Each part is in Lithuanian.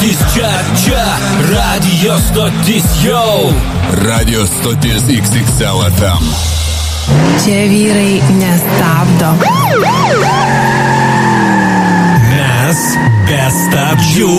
stotis, čia, čia radio stotis jau. Radio stotis XXL FM. Čia vyrai nestabdo. Mes be stabdžių.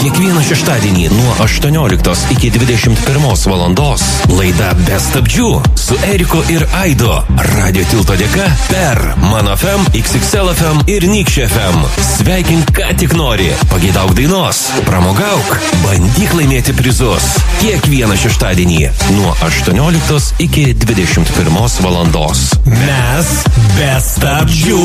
Kiekvieną šeštadienį nuo 18 iki 21 valandos laida Be stabdžių su Eriku ir Aido radio tilto dėka per Mano FM, XXL FM ir Nykščia FM. Sveikink, ką tik nori, pageidauk dainos, pramogauk, bandyk laimėti prizus. Kiekvieną šeštadienį nuo 18 iki 21 valandos. Mes be stabdžių.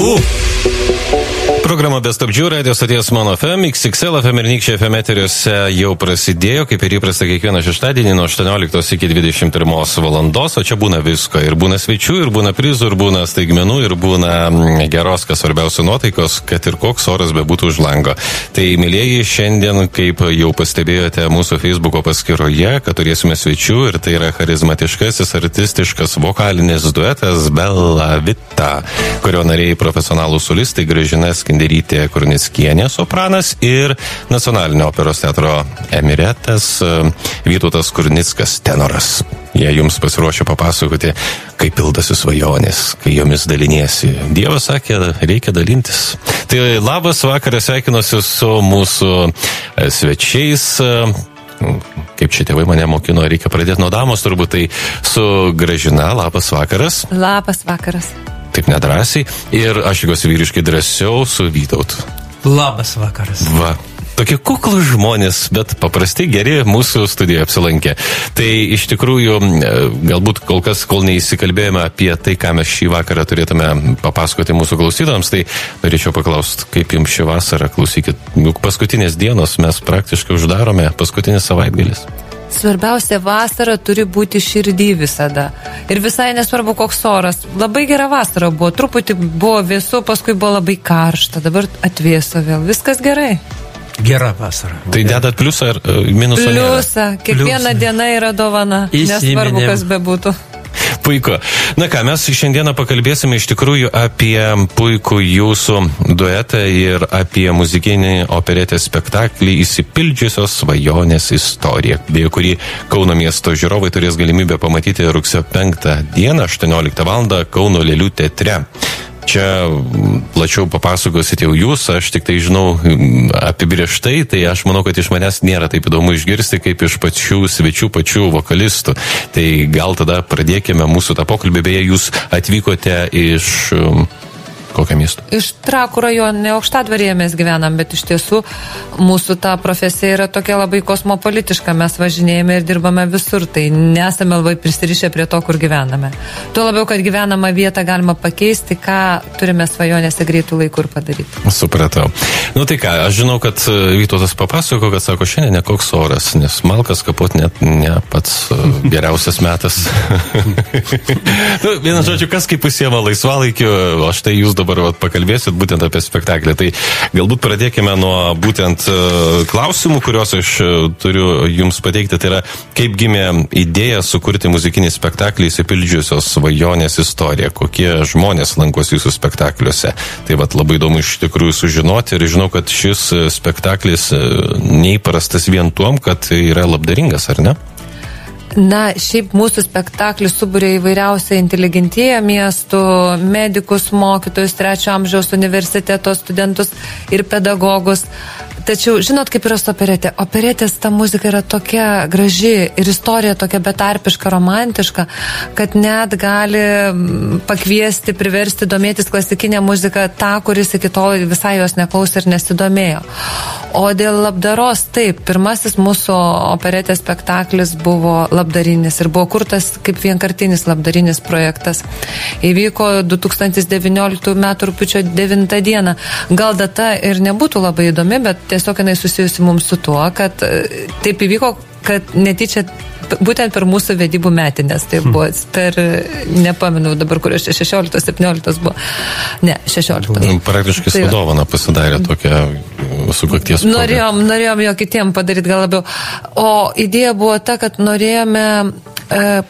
Programa be stabdžių, radio stoties Mano FM, XXL FM ir Nykščia FM eteriuose jau prasidėjo, kaip ir įprasta kiekvieną šeštadienį nuo 18 iki 21 valandos, o čia būna visko. Ir būna svečių, ir būna prizų, ir būna staigmenų, ir būna mm, geros, kas svarbiausia nuotaikos, kad ir koks oras bebūtų už lango. Tai, mėlyjeji, šiandien, kaip jau pastebėjote mūsų Facebook'o paskyroje, kad turėsime svečių ir tai yra charizmatiškasis, artistiškas vokalinis duetas Bella Vita, kurio nariai profesionalų solistai Gražina Skinderytė Kurnickienė, sopranas ir nacionalinio operos teatro emiretas e, Vytautas Kurnickas, tenoras. Jie jums pasiruošė papasakoti, kaip pildosi svajonės, kai jomis daliniesi. Dievas sakė, reikia dalintis. Tai labas vakaras, sveikinuosi su mūsų e, svečiais. e, Kaip čia tėvai mane mokino, reikia pradėti nuo damos, turbūt tai su Gražina, labas vakaras. Labas vakaras. Taip nedrasiai. Ir aš juos vyriškai drąsiau su Vytautu. Labas vakaras. Va. Tokie kuklų žmonės, bet paprasti geri mūsų studijoje apsilankė. Tai iš tikrųjų, e, galbūt kol kas, kol neįsikalbėjome apie tai, ką mes šį vakarą turėtume papasakoti mūsų klausytojams, tai norėčiau paklausti, kaip jums šį vasarą, klausykit, juk paskutinės dienos mes praktiškai uždarome, paskutinis savaitgalis. Svarbiausia, vasara turi būti širdį visada. Ir visai nesvarbu, koks oras. Labai gera vasara buvo, truputį buvo vėsu, paskui buvo labai karšta, dabar atvėso vėl. Viskas gerai. Gera vasara. Tai dedat pliusą ar e, minusą? Pliusą, kiekviena Pliusą. diena yra dovana. Įsiminėm. Nesvarbu, kas bebūtų. Puiku. Na ką, mes šiandieną pakalbėsime iš tikrųjų apie puikų jūsų duetą ir apie muzikinį operetės spektaklį įsipildžiusios svajonės istoriją, beje, kurį Kauno miesto žiūrovai turės galimybę pamatyti rugsėjo 5 dieną, 18 val. Kauno Lėlių teatre. Čia plačiau papasakosit jau jūs, aš tik tai žinau apibrieštai, tai aš manau, kad iš manęs nėra taip įdomu išgirsti, kaip iš pačių svečių, pačių vokalistų. Tai gal tada pradėkime mūsų tą pokalbį, beje, jūs atvykote iš kokio miesto? Iš Trakų rajonė aukštadvarėje mes gyvenam, bet iš tiesų mūsų ta profesija yra tokia labai kosmopolitiška. Mes važinėjame ir dirbame visur, tai nesame labai prisirišę prie to, kur gyvename. Tuo labiau, kad gyvenamą vietą galima pakeisti, ką turime svajonėse greitų laikų ir padaryti. Supratau. Nu tai ką, aš žinau, kad e, Vytautas papasako, kad sako, šiandien nekoks oras, nes malkas kapot net ne pats e, geriausias metas. nu, vienas žodžiu, kas kaip pasiema laisvalaikiu, o štai jūs dabar vat, pakalbėsit būtent apie spektaklį. Tai galbūt pradėkime nuo būtent e, klausimų, kuriuos aš e, turiu jums pateikti. Tai yra, kaip gimė idėja sukurti muzikinį spektaklį įsipildžiusios svajonės istoriją, kokie žmonės lankosi jūsų spektakliuose. Tai vat labai įdomu iš tikrųjų sužinoti ir žinau, kad šis spektaklis e, neįprastas vien tuom, kad yra labdaringas, ar ne? Na, šiaip mūsų spektaklis subūrė įvairiausią inteligentiją miestų, medikus, mokytojus, trečio amžiaus universiteto studentus ir pedagogus. Tačiau, žinot, kaip yra su operetė? Operetės ta muzika yra tokia graži ir istorija tokia betarpiška, romantiška, kad net gali pakviesti, priversti domėtis klasikinę muziką tą, kuris iki tol visai jos neklausė ir nesidomėjo. O dėl labdaros, taip, pirmasis mūsų operetės spektaklis buvo labdarinis ir buvo kurtas kaip vienkartinis labdarinis projektas. Įvyko 2019 m. rūpiučio 9 dieną. Gal data ir nebūtų labai įdomi, bet tiesiog jinai susijusi mums su tuo, kad e, taip įvyko, kad netyčia būtent per mūsų vedybų metinės, tai buvo per, nepamenu dabar, kur aš 16-17 buvo, ne, 16. Nu, Praktiškai Tai su va. dovana pasidarė tokią sukakties. Norėjom, norėjom jo kitiem padaryti gal labiau. O idėja buvo ta, kad norėjome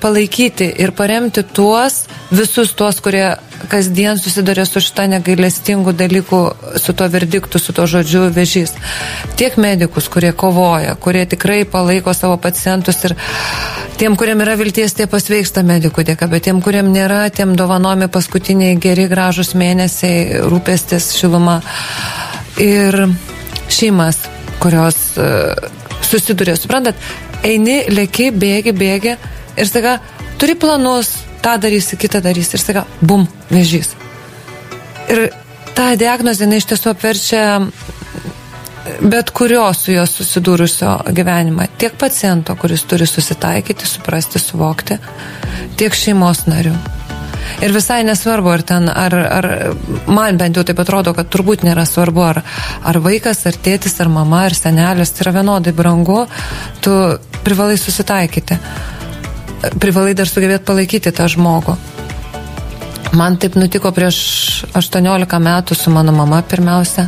palaikyti ir paremti tuos, visus tuos, kurie kasdien susiduria su šitą negailestingų dalykų, su to verdiktu, su to žodžiu vežys. Tiek medikus, kurie kovoja, kurie tikrai palaiko savo pacientus ir tiem, kuriem yra vilties, tie pasveiksta medikų dėka, bet tiem, kuriem nėra, tiem dovanomi paskutiniai geri gražus mėnesiai, rūpestis, šiluma. Ir šeimas, kurios uh, susiduria, suprantat, eini, lėki, bėgi, bėgi ir staiga turi planus, tą darysi, kitą darysi ir staiga, bum, vėžys. Ir ta diagnozė jinai iš tiesų apverčia bet kurio su juo susidūrusio gyvenimą. Tiek paciento, kuris turi susitaikyti, suprasti, suvokti, tiek šeimos narių. Ir visai nesvarbu, ar ten, ar, ar man bent jau taip atrodo, kad turbūt nėra svarbu, ar, ar vaikas, ar tėtis, ar mama, ar senelis, tai yra vienodai brangu, tu privalai susitaikyti. Privalai dar sugebėti palaikyti tą žmogų. Man taip nutiko prieš 18 metų su mano mama pirmiausia.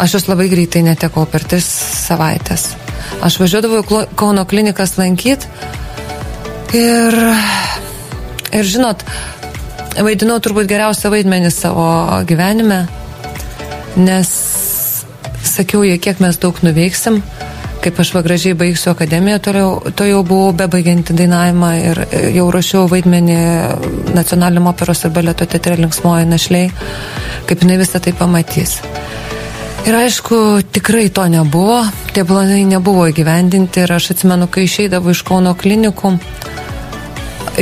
Aš jos labai greitai netekau per tris savaitės. Aš važiuodavau į Kauno klinikas lankyti ir, ir žinot, vaidinau turbūt geriausią vaidmenį savo gyvenime, nes sakiau, jie kiek mes daug nuveiksim, kaip aš va gražiai baigsiu akademiją, toliau, to jau buvau bebaigianti dainavimą ir jau rašiau vaidmenį nacionaliniam operos ir baleto teatre linksmoji našliai, kaip jinai visą tai pamatys. Ir aišku, tikrai to nebuvo, tie planai nebuvo įgyvendinti ir aš atsimenu, kai išeidavau iš Kauno klinikų,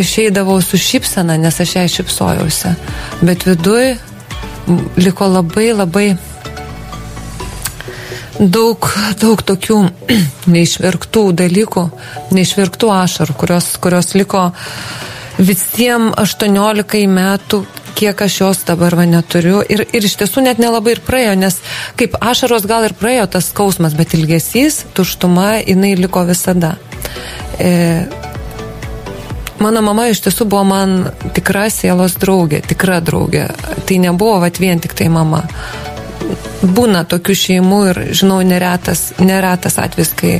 išeidavau su šypsena, nes aš jai šypsojausi. Bet viduj liko labai labai daug, daug tokių neišverktų dalykų, neišverktų ašarų, kurios, kurios liko visiems 18 metų, kiek aš jos dabar va neturiu. Ir, ir iš tiesų net nelabai ir praėjo, nes kaip ašaros gal ir praėjo tas skausmas, bet ilgesys, tuštuma, jinai liko visada. E, Mano mama iš tiesų buvo man tikra sielos draugė, tikra draugė. Tai nebuvo vat vien tik tai mama. Būna tokių šeimų ir, žinau, neretas, neretas atvejs, kai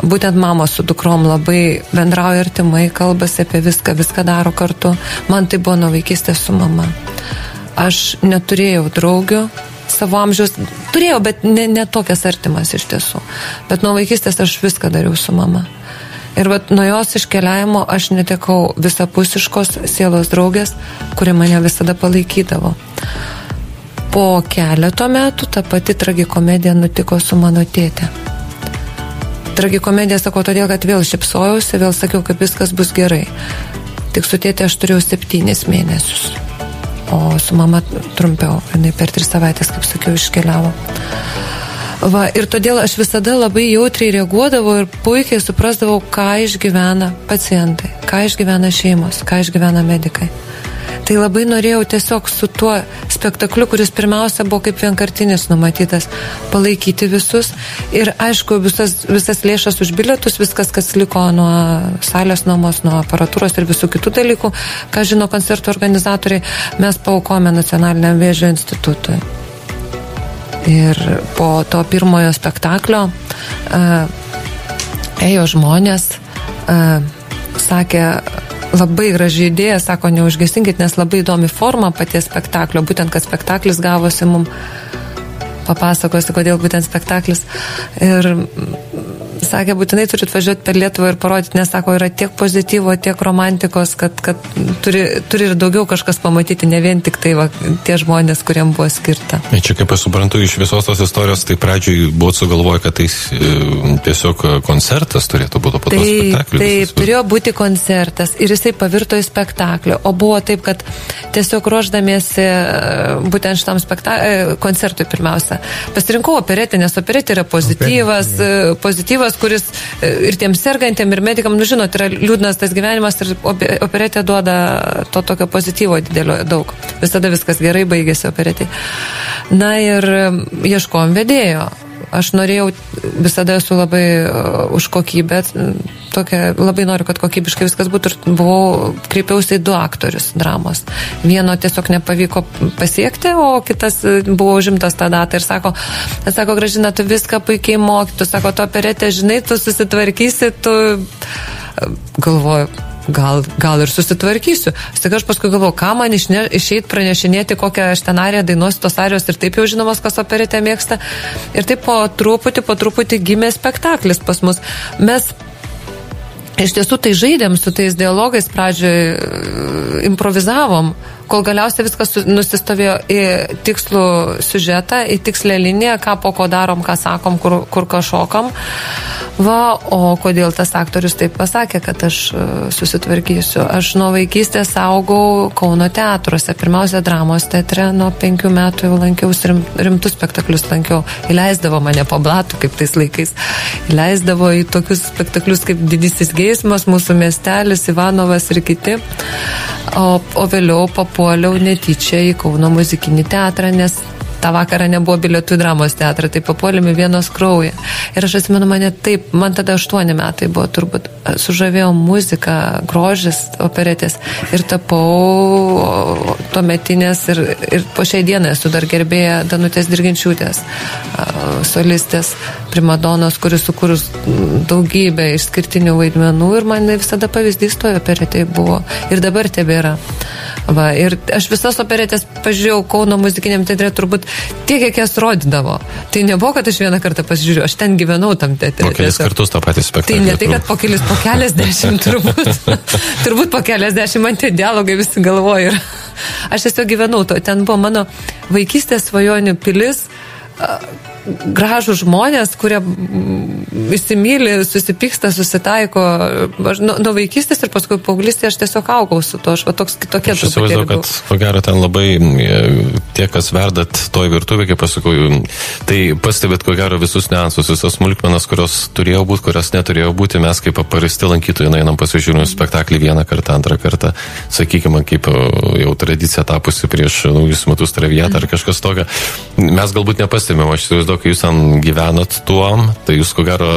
būtent mamos su dukrom labai bendrauja artimai, kalbasi apie viską, viską daro kartu. Man tai buvo nuo vaikystės su mama. Aš neturėjau draugių, savo amžiaus turėjau, bet ne, ne tokias artimas iš tiesų. Bet nuo vaikystės aš viską dariau su mama. Ir vat, nuo jos iškeliavimo aš netekau visapusiškos sielos draugės, kuri mane visada palaikydavo. Po keleto metų ta pati tragikomedija nutiko su mano tėtė. Tragikomedija sakau todėl, kad vėl šipsojausi, vėl sakiau, kad viskas bus gerai. Tik su tėtė aš turėjau septynis mėnesius, o su mama trumpiau, jinai per tris savaitės, kaip sakiau, iškeliavo. Va, ir todėl aš visada labai jautriai reaguodavau ir puikiai suprasdavau, ką išgyvena pacientai, ką išgyvena šeimos, ką išgyvena medikai. Tai labai norėjau tiesiog su tuo spektakliu, kuris pirmiausia buvo kaip vienkartinis numatytas, palaikyti visus. Ir aišku, visas, visas lėšas už bilietus, viskas, kas liko nuo salės nuomos, nuo aparatūros ir visų kitų dalykų, ką žino koncertų organizatoriai, mes paukome Nacionaliniam vėžio institutui. Ir po to pirmojo spektaklio uh, ėjo žmonės, uh, sakė, labai graži idėja, sako, neužgesinkit, nes labai įdomi forma paties spektaklio, būtent, kad spektaklis gavosi mum papasakosiu, kodėl būtent spektaklis. Ir sakė, būtinai turit važiuoti per Lietuvą ir parodyti, nes sako, yra tiek pozityvo, tiek romantikos, kad, kad turi, turi ir daugiau kažkas pamatyti, ne vien tik tai va, tie žmonės, kuriem buvo skirta. Čia, kaip aš suprantu, iš visos tos istorijos, tai pradžioj buvo sugalvoję, kad tai e, tiesiog koncertas turėtų būti po to spektaklio. Taip, turėjo būti koncertas ir jisai pavirto į spektaklį, o buvo taip, kad tiesiog ruoždamiesi e, būtent šitam spekta... E, koncertui pirmiausia, pasirinkau operetę, nes operetė yra pozityvas, Operetė, pozityvas, kuris e, ir tiem sergantiem, ir medikam, nu žinot, yra liūdnas tas gyvenimas ir operetė duoda to tokio pozityvo didelio daug. Visada viskas gerai baigėsi operetė. Na ir e, ieškom vedėjo aš norėjau, visada esu labai uh, už kokybę, tokia, labai noriu, kad kokybiškai viskas būtų ir buvau, kreipiausi į du aktorius dramos. Vieno tiesiog nepavyko pasiekti, o kitas uh, buvo užimtas tą datą ir sako, sako, gražina, tu viską puikiai mokytų, sako, tu operetė, žinai, tu susitvarkysi, tu galvoju, gal, gal ir susitvarkysiu. Staiga aš paskui galvoju, ką man išne, išeit pranešinėti, kokią aš ten ariją dainuosiu tos arijos ir taip jau žinomos, kas operetę mėgsta. Ir taip po truputį, po truputį gimė spektaklis pas mus. Mes Iš tiesų tai žaidėm su tais dialogais, pradžioje improvizavom, kol galiausiai viskas nusistovėjo į tikslų siužetą, į tikslę liniją, ką po ko darom, ką sakom, kur, kur kažkokam. Va, o kodėl tas aktorius taip pasakė, kad aš e, susitvarkysiu. Aš nuo vaikystės augau Kauno teatruose, pirmiausia dramos teatre, nuo penkių metų jau lankiausi rim, rimtus spektaklius lankiau. Įleisdavo mane po blatų, kaip tais laikais. Įleisdavo į tokius spektaklius kaip Didysis geismas, mūsų miestelis, Ivanovas ir kiti. O, o vėliau papuoliau netyčia į Kauno muzikinį teatrą, nes tą vakarą nebuvo bilietų į dramos teatrą, tai papuolėme vienos kraują. Ir aš atsimenu mane taip, man tada aštuoni metai buvo turbūt, sužavėjo muzika, grožis, operetės ir tapau tuometinės ir, ir po šiai dienai esu dar gerbėja Danutės Dirginčiūtės, solistės, primadonos, kuris sukūrus daugybę išskirtinių vaidmenų ir man visada pavyzdys toje operetėje buvo ir dabar tebėra. Va, ir aš visas operetės pažiūrėjau Kauno muzikiniam teatre turbūt tiek, kiek jas rodydavo. Tai nebuvo, kad aš vieną kartą pasižiūrėjau, aš ten gyvenau tam teatre. Po kelis kartus tą patį Tai spektaklį. ne tai, kad po kelis, po keliasdešimt turbūt. turbūt po keliasdešimt man tie dialogai visi galvoja. Ir aš tiesiog gyvenau to. Ten buvo mano vaikystės svajonių pilis. Gražų žmonės, kurie įsimylė, susipyksta, susitaiko. Aš nuo, nuo vaikystės ir paskui paauglystėje aš tiesiog augau su to. Aš va toks kitokia Aš įsivaizduoju, kad ko gero ten labai e, tie, kas verdat toj virtuvė, kaip pasakau, tai pastebėt ko gero visus niuansus, visas smulkmenas, kurios turėjo būti, kurios neturėjo būti. Mes kaip paristi lankytojai einam pasižiūrėjom spektaklį vieną kartą, antrą kartą, sakykime, kaip jau tradicija tapusi prieš naujus metus traviatą ar kažkas tokio. Mes galbūt nepastebėjome, aš įsivaizduoju, kai jūs ten gyvenat tuom, tai jūs ko gero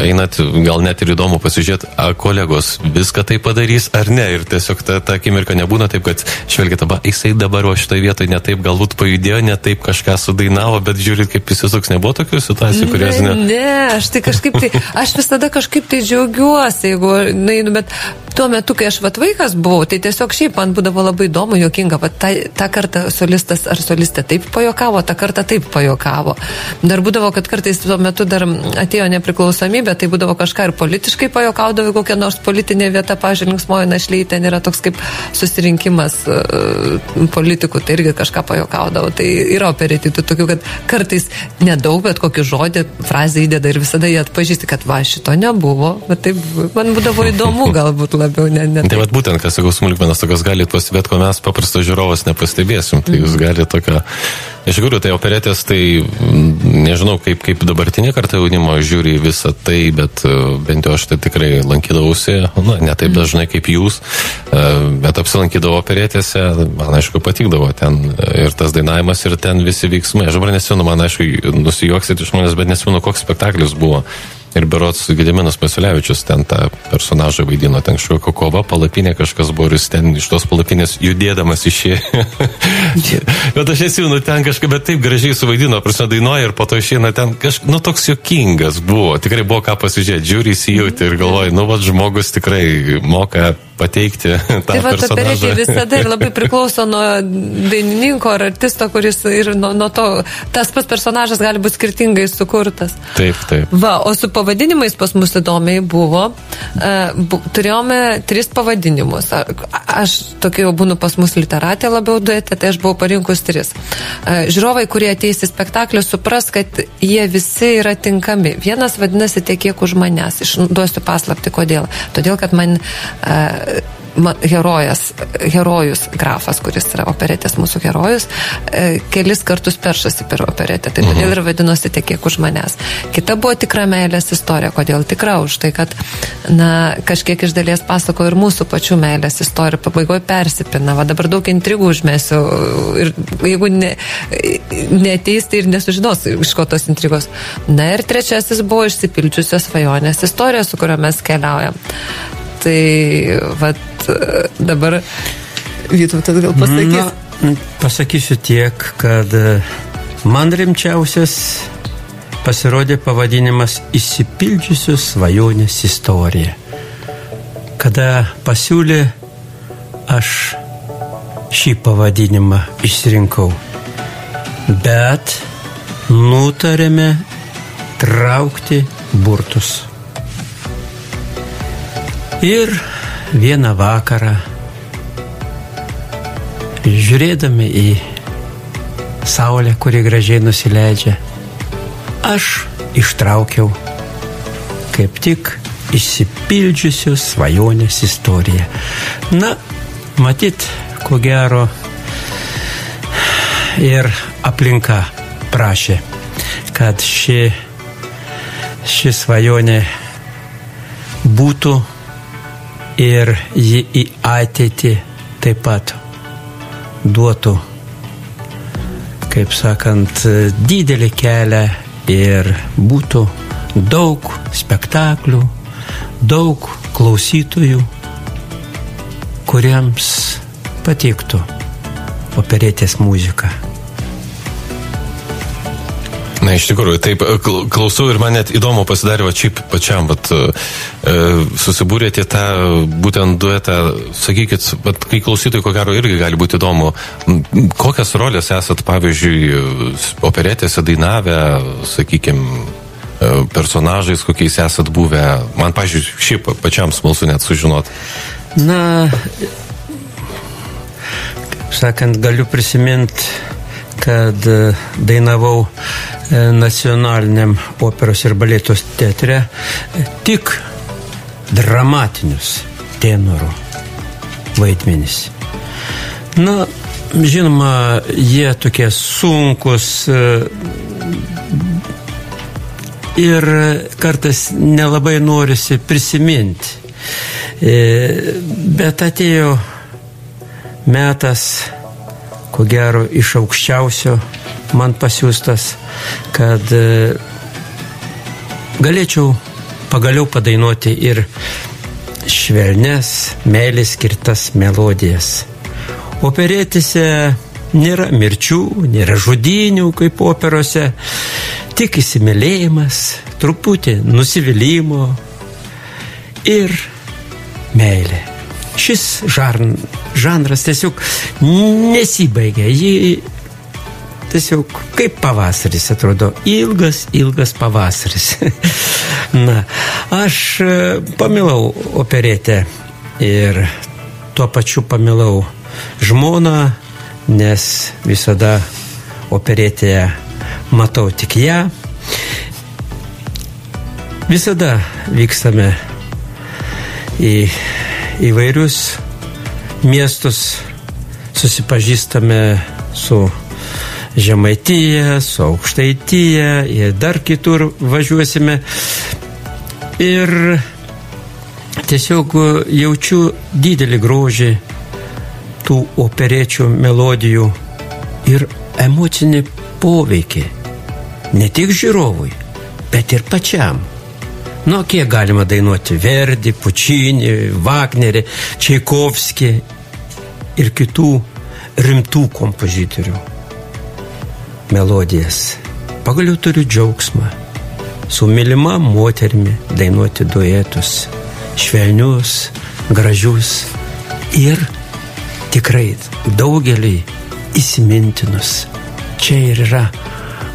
einat, gal net ir įdomu pasižiūrėti, ar kolegos viską tai padarys ar ne. Ir tiesiog ta, ta akimirka nebūna taip, kad žvelgiate, ba, jisai dabar o šitoje vietoje ne taip, galbūt pajudėjo, ne taip kažką sudainavo, bet žiūrit, kaip jis suks, nebuvo tokių situacijų, kurios ne, ne. aš tai kažkaip tai, aš visada kažkaip tai džiaugiuosi, jeigu, na, nu, bet tuo metu, kai aš vat vaikas buvau, tai tiesiog šiaip man būdavo labai įdomu, jokinga, bet tą, tą kartą solistas ar solistė taip pajokavo, tą kartą taip pajokavo. Dar būdavo, kad kartais tuo metu dar atėjo nepriklausomybė, tai būdavo kažką ir politiškai pajokaudavo, kokia nors politinė vieta, pažiūrėksmojo našliai, ten yra toks kaip susirinkimas uh, politikų, tai irgi kažką pajokaudavo. Tai yra operetitų tokių, kad kartais nedaug, bet kokį žodį, frazę įdeda ir visada jie atpažįsti, kad va, šito nebuvo, bet taip man būdavo įdomu galbūt labiau, ne, ne Tai vad būtent, kas sakau, smulkmenas tokios galite pastebėti, ko mes paprastas žiūrovas nepastebėsim. Tai jūs galite tokia... Iš tikrųjų, tai operetės, tai mm, nežinau, kaip, kaip dabartinė karta jaunimo žiūri visą tai, bet e, bent jau aš tai tikrai lankydavausi, na, ne taip dažnai kaip jūs, e, bet apsilankydavau operetėse, man aišku patikdavo ten ir tas dainavimas, ir ten visi veiksmai. Aš dabar nesimenu, man aišku, nusijuoksit iš manęs, bet nesimenu, koks spektaklis buvo. Ir berots Gediminas Pasilevičius ten tą personažą vaidino, ten kažkokia kova, palapinė kažkas buvo ir jis ten iš tos palapinės judėdamas išėjo. bet aš esu, nu ten kažkaip, bet taip gražiai suvaidino, prasme dainuoja ir po to išeina ten kažkaip, nu toks juokingas buvo, tikrai buvo ką pasižiūrėti, žiūri įsijauti ir galvoju, nu vad žmogus tikrai moka pateikti tą Tai va, personažą. visada ir labai priklauso nuo dainininko ar artisto, kuris ir nuo, nuo to, tas pats personažas gali būti skirtingai sukurtas. Taip, taip. Va, o su pavadinimais pas mus įdomiai buvo. Uh, turėjome tris pavadinimus. A, aš tokia jau būnu pas mus literatė labiau duetė, tai aš buvau parinkus tris. Uh, žiūrovai, kurie ateis į spektaklį, supras, kad jie visi yra tinkami. Vienas vadinasi tiek, kiek už manęs. Išduosiu paslapti, kodėl. Todėl, kad man uh, herojas, herojus, grafas, kuris yra operetės mūsų herojus, e, kelis kartus peršasi per operetę. Tai todėl ir vadinosi tiek, kiek už manęs. Kita buvo tikra meilės istorija. Kodėl tikra? Už tai, kad na, kažkiek iš dalies pasako ir mūsų pačių meilės istorija. Pabaigoje persipina. Va dabar daug intrigų užmėsiu. Ir jeigu ne, neteis, tai ir nesužinos iš ko tos intrigos. Na ir trečiasis buvo išsipildžiusios svajonės istorija, su kuria mes keliaujam. Tai vat dabar Vytautas gal pasakys. Na, pasakysiu tiek, kad e, man rimčiausias pasirodė pavadinimas Įsipildžiusios svajonės istorija. kada pasiūlė, aš šį pavadinimą išsirinkau. Bet nutarėme traukti burtus. Ir vieną vakarą, žiūrėdami į saulę, kuri gražiai nusileidžia, aš ištraukiau kaip tik išsipildžiusios svajonės istoriją. Na, matyt, ko gero ir aplinka prašė, kad ši, ši svajonė būtų ir ji į ateitį taip pat duotų, kaip sakant, didelį kelią ir būtų daug spektaklių, daug klausytojų, kuriems patiktų operetės muzika. Na, iš tikrųjų, taip, kl- klausau ir man net įdomu pasidarė, va šiaip pačiam, bet e, susibūrėte tą būtent duetą, sakykit, bet kai klausytojai ko gero irgi gali būti įdomu, kokias rolės esat, pavyzdžiui, operetėse dainavę, sakykime, personažais, kokiais esat buvę. Man, pavyzdžiui, šiaip pačiam smalsu net sužinot. Na, sakant, galiu prisiminti, kad e, dainavau e, nacionaliniam operos ir balėtos teatre e, tik dramatinius tenorų vaidmenys. Na, žinoma, jie tokie sunkus ir kartais nelabai norisi prisiminti. Bet atėjo metas, ko gero, iš aukščiausio man pasiūstas, kad e, galėčiau pagaliau padainuoti ir švelnes, meilės skirtas melodijas. Operetėse nėra mirčių, nėra žudinių kaip operose, tik įsimylėjimas, truputį nusivylimų ir meilė. Šis žarn, žanras tiesiog nesibaigia. Jį tiesiog kaip pavasaris atrodo. Ilgas, ilgas pavasaris. Na, aš e, pamilau operetę ir tuo pačiu pamilau žmoną, nes visada operetėje matau tik ją. Visada vykstame į įvairius miestus, susipažįstame su Žemaityje, su Aukštaityje ir dar kitur važiuosime. Ir tiesiog jaučiu didelį grožį tų operečių melodijų ir emocinį poveikį. Ne tik žiūrovui, bet ir pačiam. Nu, kiek galima dainuoti Verdi, Pučinį, Wagnerį, Čaikovskį ir kitų rimtų kompozitorių melodijas. Pagaliau turiu džiaugsmą su mylima moterimi dainuoti duetus, švelnius, gražius ir tikrai daugeliai įsimintinus. Čia ir yra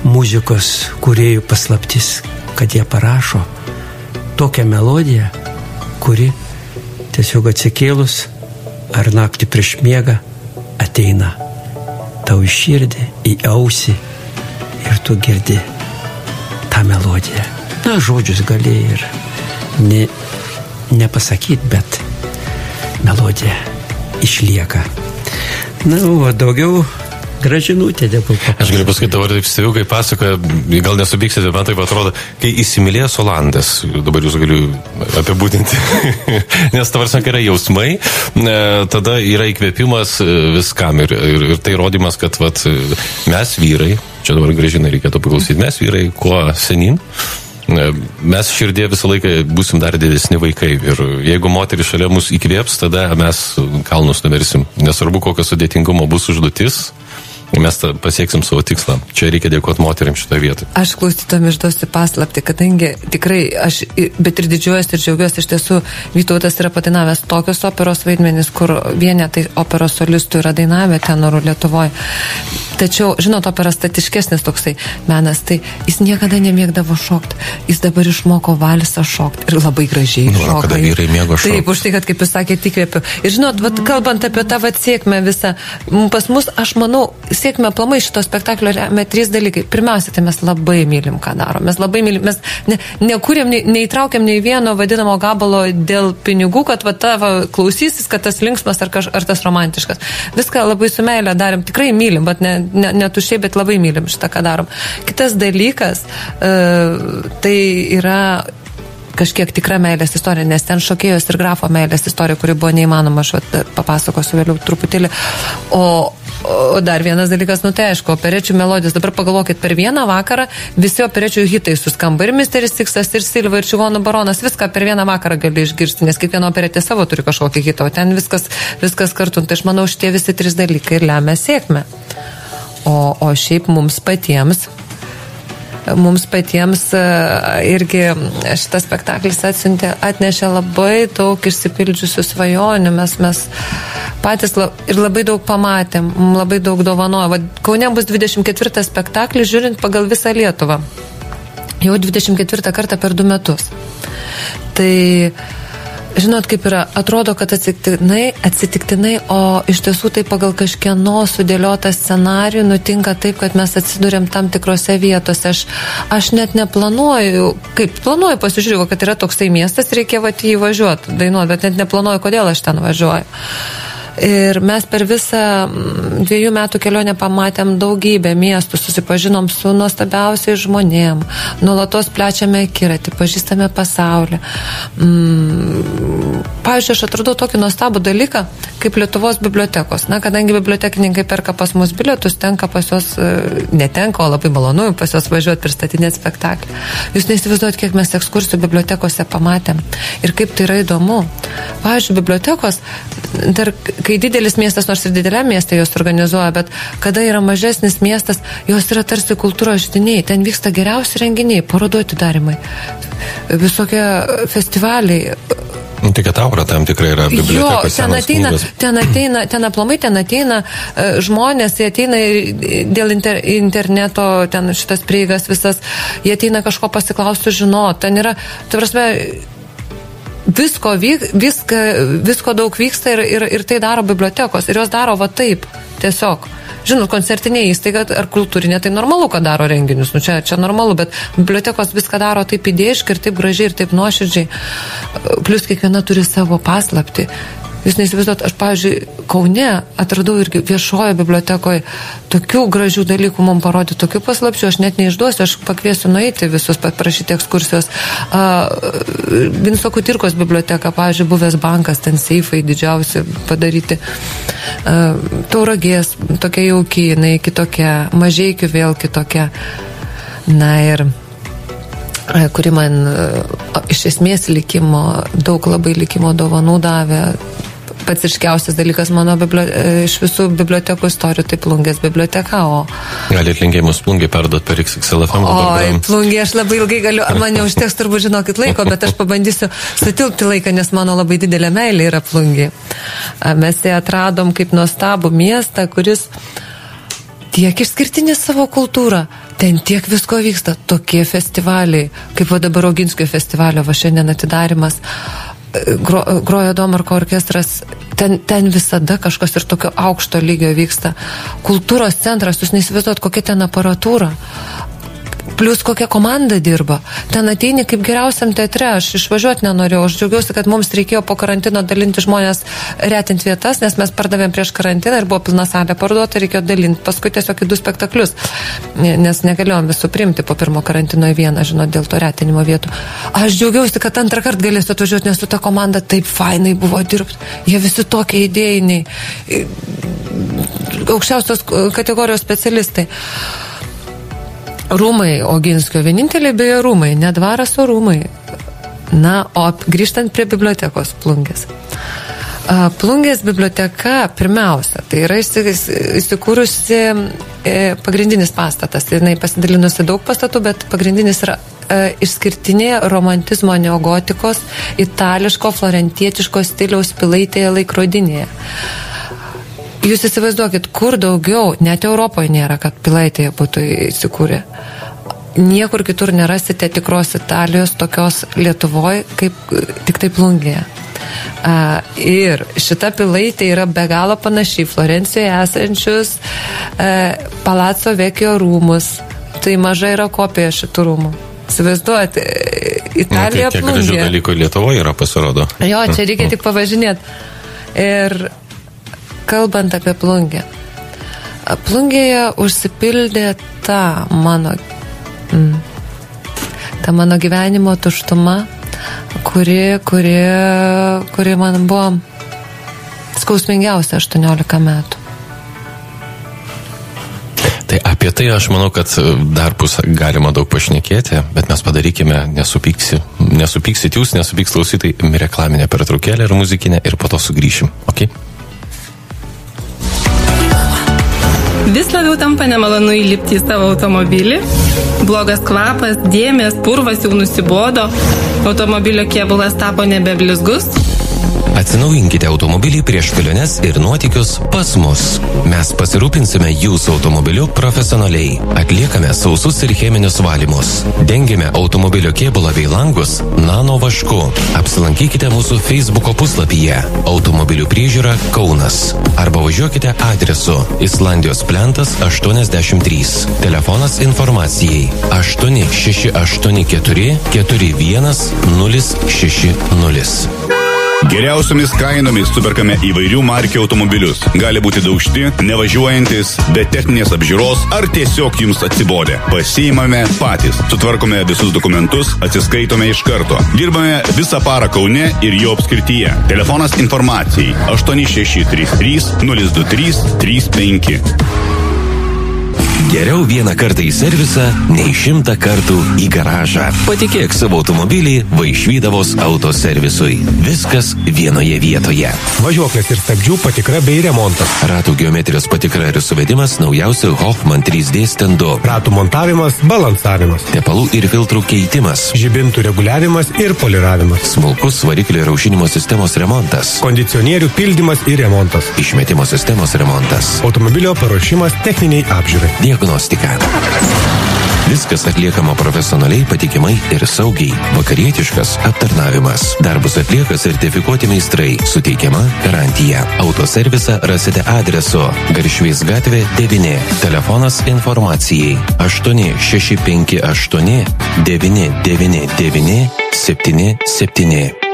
muzikos kuriejų paslaptis, kad jie parašo tokią melodiją, kuri tiesiog atsikėlus ar naktį prieš miegą ateina tau į širdį, į ausį ir tu girdi tą melodiją. Na, žodžius gali ir ne, nepasakyti, bet melodija išlieka. Na, o daugiau gražinutė dėkui. Aš galiu pasakyti, dabar taip stebiu, kai pasakoja, gal nesubėgsite, bet man taip atrodo, kai įsimylėjęs Olandas, dabar jūs galiu apibūdinti, nes tavars kai yra jausmai, e, tada yra įkvėpimas e, viskam ir, ir, ir tai rodymas, kad vat, mes vyrai, čia dabar gražinai reikėtų paklausyti, mes vyrai kuo senin, e, mes širdė visą laiką būsim dar didesni vaikai ir jeigu moteris šalia mus įkvėps, tada mes kalnus nuversim. Nesvarbu, kokio sudėtingumo bus užduotis, mes pasieksim savo tikslą. Čia reikia dėkoti moteriam šitoje vietoje. Aš klausytom išduosiu paslapti, kadangi tikrai aš, bet ir didžiuojuosi ir džiaugiuosi, iš tiesų Vytautas yra patinavęs tokius operos vaidmenis, kur vienetai operos solistų yra dainavę tenorų Lietuvoje. Tačiau, žinot, opera statiškesnis toksai menas, tai jis niekada nemėgdavo šokti. Jis dabar išmoko valsą šokti ir labai gražiai Nu, šoka. kada vyrai mėgo šokt? Taip, už tai, kad, kaip jūs sakėte, įkvėpiu. Ir žinot, vat, kalbant apie tą vat, sėkmę visą, pas mus, aš manau, sėkmę plamai šito spektaklio remia trys dalykai. Pirmiausia, tai mes labai mylim, ką darom. Mes labai mylim, mes ne, nekūrėm, nei, neįtraukėm nei vieno vadinamo gabalo dėl pinigų, kad va tavo klausysis, kad tas linksmas ar, kaž, ar tas romantiškas. Viską labai su meilė darėm, tikrai mylim, bet ne, ne, ne tušiai, bet labai mylim šitą, ką darom. Kitas dalykas, e, tai yra kažkiek tikra meilės istorija, nes ten šokėjos ir grafo meilės istorija, kuri buvo neįmanoma, aš vat, papasakosiu vėliau truputėlį. O, o dar vienas dalykas, nu tai aišku, operečių melodijos, dabar pagalvokit, per vieną vakarą visi operečių hitai suskamba ir Misteris Tiksas, ir Silva, ir Čigonų baronas, viską per vieną vakarą gali išgirsti, nes kiekviena operetė savo turi kažkokį hitą, o ten viskas, viskas kartu. Tai aš manau, šitie visi trys dalykai ir lemia sėkmę. O, o šiaip mums patiems mums patiems e, irgi šitas spektaklis atsiuntė, atnešė labai daug išsipildžiusių svajonių, mes, mes patys la, ir labai daug pamatėm, labai daug dovanojo. Va, Kaune bus 24 spektaklis, žiūrint pagal visą Lietuvą. Jau 24 kartą per du metus. Tai Žinot, kaip yra, atrodo, kad atsitiktinai, atsitiktinai, o iš tiesų tai pagal kažkieno sudėliotą scenarių nutinka taip, kad mes atsidurėm tam tikrose vietose. Aš, aš net neplanuoju, kaip planuoju, pasižiūrėjau, kad yra toksai miestas, reikia va į jį važiuoti, dainuoti, bet net neplanuoju, kodėl aš ten važiuoju. Ir mes per visą mm, dviejų metų kelionę pamatėm daugybę miestų, susipažinom su nuostabiausiais žmonėm, nuolatos plečiame akiratį, pažįstame pasaulį. Mm, pavyzdžiui, aš atradau tokį nuostabų dalyką, kaip Lietuvos bibliotekos. Na, kadangi bibliotekininkai perka pas mus bilietus, tenka pas juos, e, netenka, o labai malonu pas juos važiuoti pristatinėti spektaklį. Jūs neįsivaizduojat, kiek mes ekskursijų bibliotekose pamatėm ir kaip tai yra įdomu. Pavyzdžiui, bibliotekos, dar kai didelis miestas, nors ir dideliam miestė jos organizuoja, bet kada yra mažesnis miestas, jos yra tarsi kultūros žydiniai, ten vyksta geriausi renginiai, parodoti darimai, visokie festivaliai, tai kad aura tam tikrai yra Jo, bibliotekos. ten ateina, ten ateina, ten aplamai ten ateina e, žmonės, jie ateina ir dėl inter, interneto, ten šitas prieigas visas, jie ateina kažko pasiklausti, žinot, ten yra, tai prasme, visko, vyk, viska, visko daug vyksta ir, ir, ir tai daro bibliotekos ir jos daro va taip, tiesiog. Žinot, koncertinė įstaiga ar kultūrinė, tai normalu, kad daro renginius, nu čia, čia normalu, bet bibliotekos viską daro taip idėjiškai ir taip gražiai ir taip nuoširdžiai. Plus kiekviena turi savo paslapti. Jūs neįsivaizduot, aš, pavyzdžiui, Kaune atradau irgi viešojo bibliotekoje tokių gražių dalykų mums parodė, tokių paslapčių, aš net neišduosiu, aš pakviesiu nueiti visus, paprašyti ekskursijos. Uh, Vinso Kutirkos biblioteka, pavyzdžiui, buvęs bankas, ten seifai didžiausi padaryti. Uh, tauragės, tokia jauki, jinai kitokia, mažiekių vėl kitokia. Na ir kuri man iš esmės likimo, daug labai likimo dovanų davė. Pats iškiausias dalykas mano biblio, e, iš visų bibliotekų istorijų, tai plungės biblioteka, o... Galit linkėjimus plungiai perduoti per XXLFM. Oi, plungė, aš labai ilgai galiu, man neužteks turbūt žinokit laiko, bet aš pabandysiu sutilpti laiką, nes mano labai didelė meilė yra plungė. Mes ją atradom kaip nuostabų miestą, kuris tiek išskirtinė savo kultūrą, ten tiek visko vyksta, tokie festivaliai, kaip va dabar Oginskio festivalio, va šiandien atidarimas, gro, grojo Domarko orkestras, ten, ten visada kažkas ir tokio aukšto lygio vyksta. Kultūros centras, jūs neįsivaizduot, kokia ten aparatūra. Plus kokia komanda dirba. Ten ateini kaip geriausiam teatre. Aš išvažiuoti nenorėjau. Aš džiaugiausi, kad mums reikėjo po karantino dalinti žmonės retint vietas, nes mes pardavėm prieš karantiną ir buvo pilna salė parduota, reikėjo dalinti. Paskui tiesiog į du spektaklius, nes negalėjom visų primti po pirmo karantino į vieną, žinot, dėl to retinimo vietų. Aš džiaugiausi, kad antrą kartą galėsiu atvažiuoti, nes su ta komanda taip fainai buvo dirbti. Jie visi tokie idėjiniai, aukščiausios kategorijos specialistai. Rūmai Oginskio, vieninteliai beje rūmai, ne dvaras, o rūmai. Na, o grįžtant prie bibliotekos plungės. Plungės biblioteka pirmiausia, tai yra įsi- įsikūrusi e, pagrindinis pastatas. Jis pasidalinusi daug pastatų, bet pagrindinis yra e, išskirtinė romantizmo neogotikos, itališko, florentietiško stiliaus pilaitėje laikrodinėje. Jūs įsivaizduokit, kur daugiau, net Europoje nėra, kad pilaitėje būtų įsikūrę. Niekur kitur nerasite tikros Italijos tokios Lietuvoje, kaip e, tik tai plungėje. A, ir šita pilaitė yra be galo panaši į Florencijoje esančius e, Palazzo Vekio rūmus. Tai maža yra kopija šitų rūmų. Įsivaizduojate, e, Na, Italija kiek, gražių dalykų Lietuvoje yra pasirodo. Jo, čia reikia tik pavažinėti. Ir kalbant apie plungę. Plungėje užsipildė ta mano, mm, ta mano gyvenimo tuštuma, kuri, kuri, kuri man buvo skausmingiausia 18 metų. Tai apie tai aš manau, kad dar bus galima daug pašnekėti, bet mes padarykime, nesupyksi, nesupyksit jūs, nesupyks klausytai, reklaminę pertraukėlę ir muzikinę ir po to sugrįšim. Okay? Vis labiau tampa nemalonu įlipti į savo automobilį. Blogas kvapas, dėmės, purvas jau nusibodo, automobilio kėbulas tapo nebeblizgus. Atsinaujinkite automobilį prieš keliones ir nuotykius pas mus. Mes pasirūpinsime jūsų automobiliu profesionaliai. Atliekame sausus ir cheminius valymus. Dengiame automobilio kėbulą bei langus nano vašku. Apsilankykite mūsų Facebook puslapyje Automobilių priežiūra Kaunas. Arba važiuokite adresu Islandijos plentas 83. Telefonas informacijai 8684 4160. Geriausiomis kainomis superkame įvairių markių automobilius. Gali būti daužti, nevažiuojantis, be techninės apžiūros ar tiesiog jums atsibodė. Pasiimame patys, sutvarkome visus dokumentus, atsiskaitome iš karto. Dirbame visą parą Kaune ir jo apskrityje. Telefonas informacijai 8633 023 35. Geriau vieną kartą į servisą, nei šimtą kartų į garažą. Patikėk savo automobilį Vaišvydavos autoservisui. Viskas vienoje vietoje. Važiuoklės ir stabdžių patikra bei remontas. Ratų geometrijos patikra ir suvedimas naujausiu Hoffman 3D stendu. Ratų montavimas, balansavimas. Tepalų ir filtrų keitimas. Žibintų reguliavimas ir poliravimas. Smulkus variklio ir aušinimo sistemos remontas. Kondicionierių pildymas ir remontas. Išmetimo sistemos remontas. Automobilio paruošimas techniniai apžiūrai. Diagnostika. Viskas atliekama profesionaliai, patikimai ir saugiai. Vakarietiškas aptarnavimas. Darbus atlieka sertifikuoti meistrai. Suteikiama garantija. Autoservisą rasite adresu Garšvės gatvė 9. Telefonas informacijai 8658 999 77.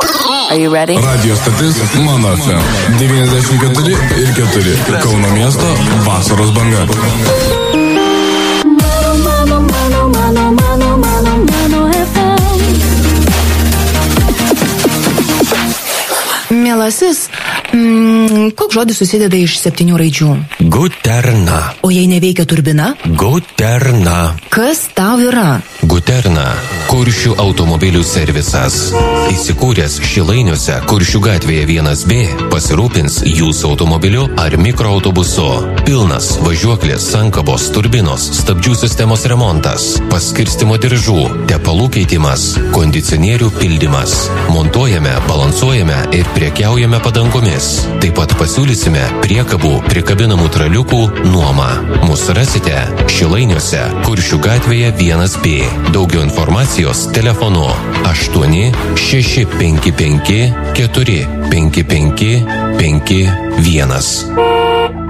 Are you ready? Radio stotis Mano FM 94 ir 4 Kauno miesto vasaros banga. Mano, mano, mano, mano, mano, mano FM. Mielasis, mm, koks žodis susideda iš septynių raidžių? Guterna. O jei neveikia turbina, Guterna. kas tau yra? Guterna. Kuršių automobilių servisas. Įsikūręs Šilainiuose, Kuršių gatvėje 1B, pasirūpins jūsų automobiliu ar mikroautobusu. Pilnas važiuoklės, sankabos, turbinos, stabdžių sistemos remontas, paskirstimo diržų, tepalų keitimas, kondicionierių pildymas. Montuojame, balansuojame ir priekiaujame padangomis. Taip pat pasiūlysime priekabų, prikabinamų traliukų nuomą. Mūsų rasite Šilainiuose, Kuršių gatvėje 1B. Daugiau informacijos telefonu 8 655 455 51.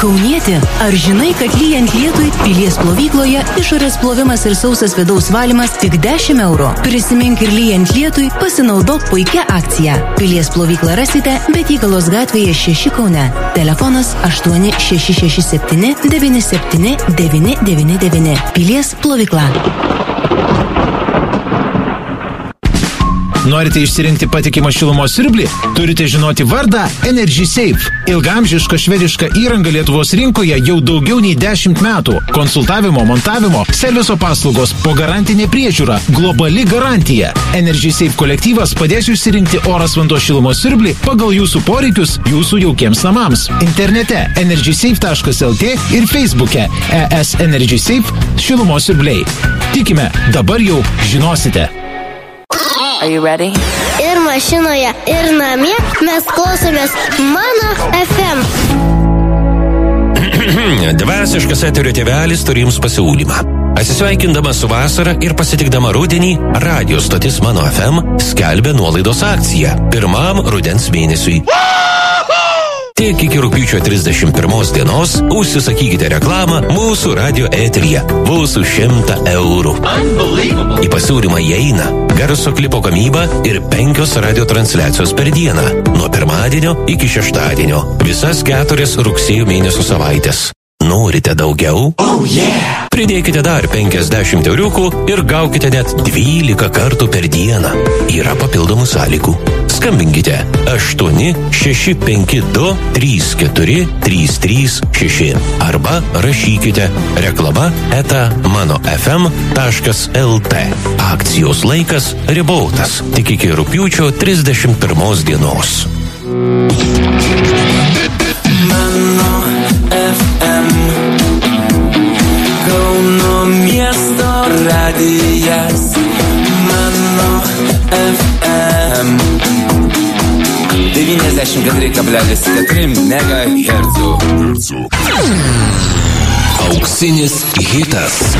Kaunietė, ar žinai, kad lyjant lietui pilies plovykloje išorės plovimas ir sausas vidaus valymas tik 10 eurų? Prisimink ir lyjant lietui pasinaudok puikia akcija. Pilies plovyklą rasite Betygalos gatvėje 6 Kaune. Telefonas 8667 97 999. Pilies plovykla. Norite išsirinkti patikimą šilumos siurblį? Turite žinoti vardą Energy Safe. Ilgamžiška švediška įranga Lietuvos rinkoje jau daugiau nei 10 metų. Konsultavimo, montavimo, serviso paslaugos, po garantinė priežiūra, globali garantija. Energy Safe kolektyvas padės išsirinkti oras vanduo šilumos siurblį pagal jūsų poreikius jūsų jaukiems namams. Internete energysafe.lt ir Facebook'e ES Energy Safe šilumos siurbliai. Tikime, dabar jau žinosite. Ir mašinoje, ir namie mes klausomės mano FM. Dvasiškas eterio tėvelis turi jums pasiūlymą. Atsisveikindama su vasara ir pasitikdama rudenį, radio stotis Mano FM skelbia nuolaidos akciją pirmam rudens mėnesiui. Tik iki rūpiučio 31 dienos užsisakykite reklamą mūsų radio eteryje. Už 100 eurų. Į pasiūlymą įeina garso klipo gamyba ir penkios radio transliacijos per dieną. Nuo pirmadienio iki šeštadienio. Visas keturias rugsėjo mėnesio savaitės. Norite daugiau? Oh, yeah. Pridėkite dar 50 euriukų ir gaukite net 12 kartų per dieną. Yra papildomų sąlygų. Skambinkite 8 652 34 336 arba rašykite. Reklama eta mano fm.lt. Akcijos laikas ribotas. Tik iki rūpiučio 31 dienos. Mano FM Kauno miesto radijas 94,4 MHz Auksinis hitas.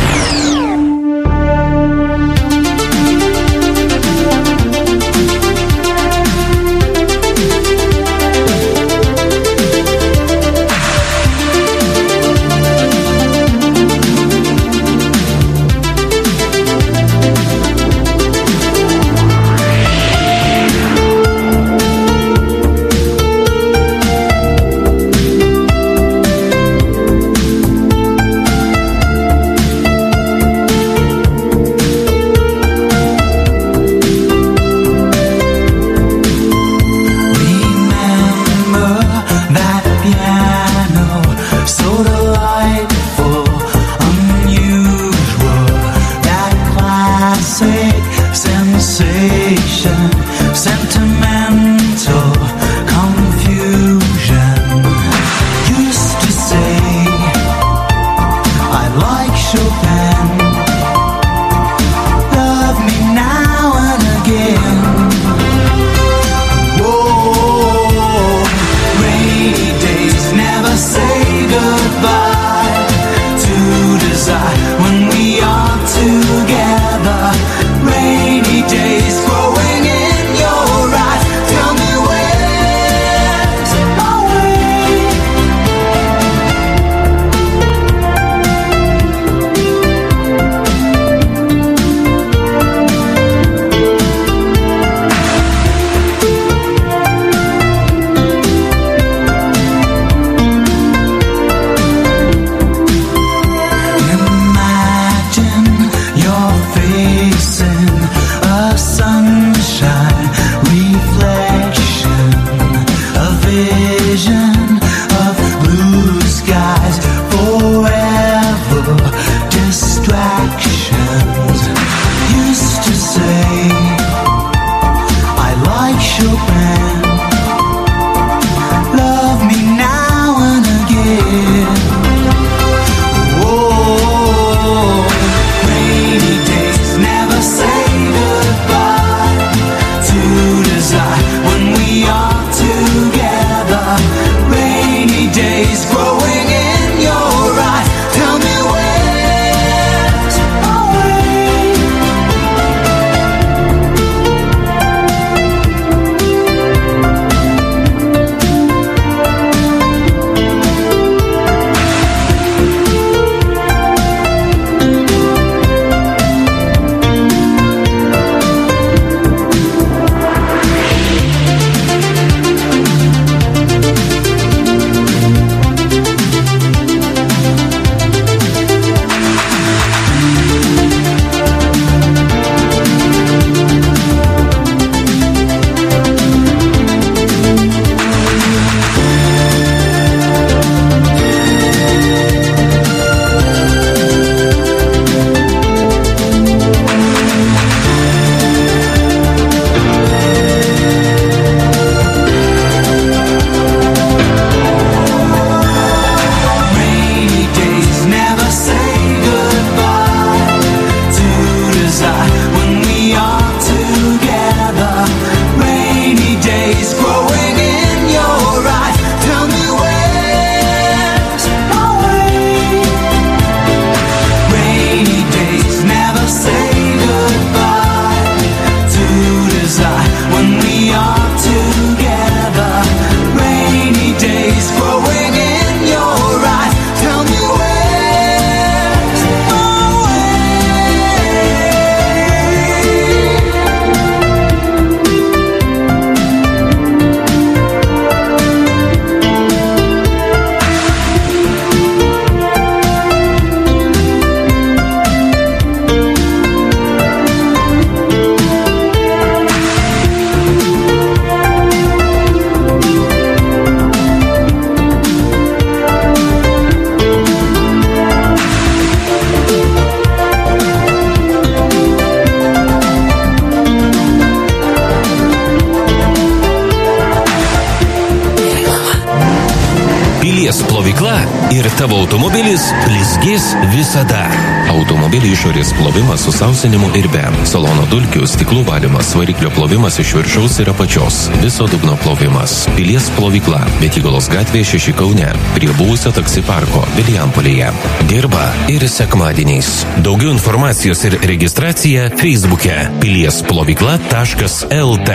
Plovimas su sausinimu ir be. Salono dulkių, stiklų valymas, variklio plovimas iš viršaus ir apačios. Viso dugno plovimas. Pilies plovykla. Betygos gatvė 6 Kaune. Prie buvusio taksi parko Vilijampolėje. Dirba ir sekmadieniais. Daugiau informacijos ir registracija Facebook'e piliesplovykla.lt.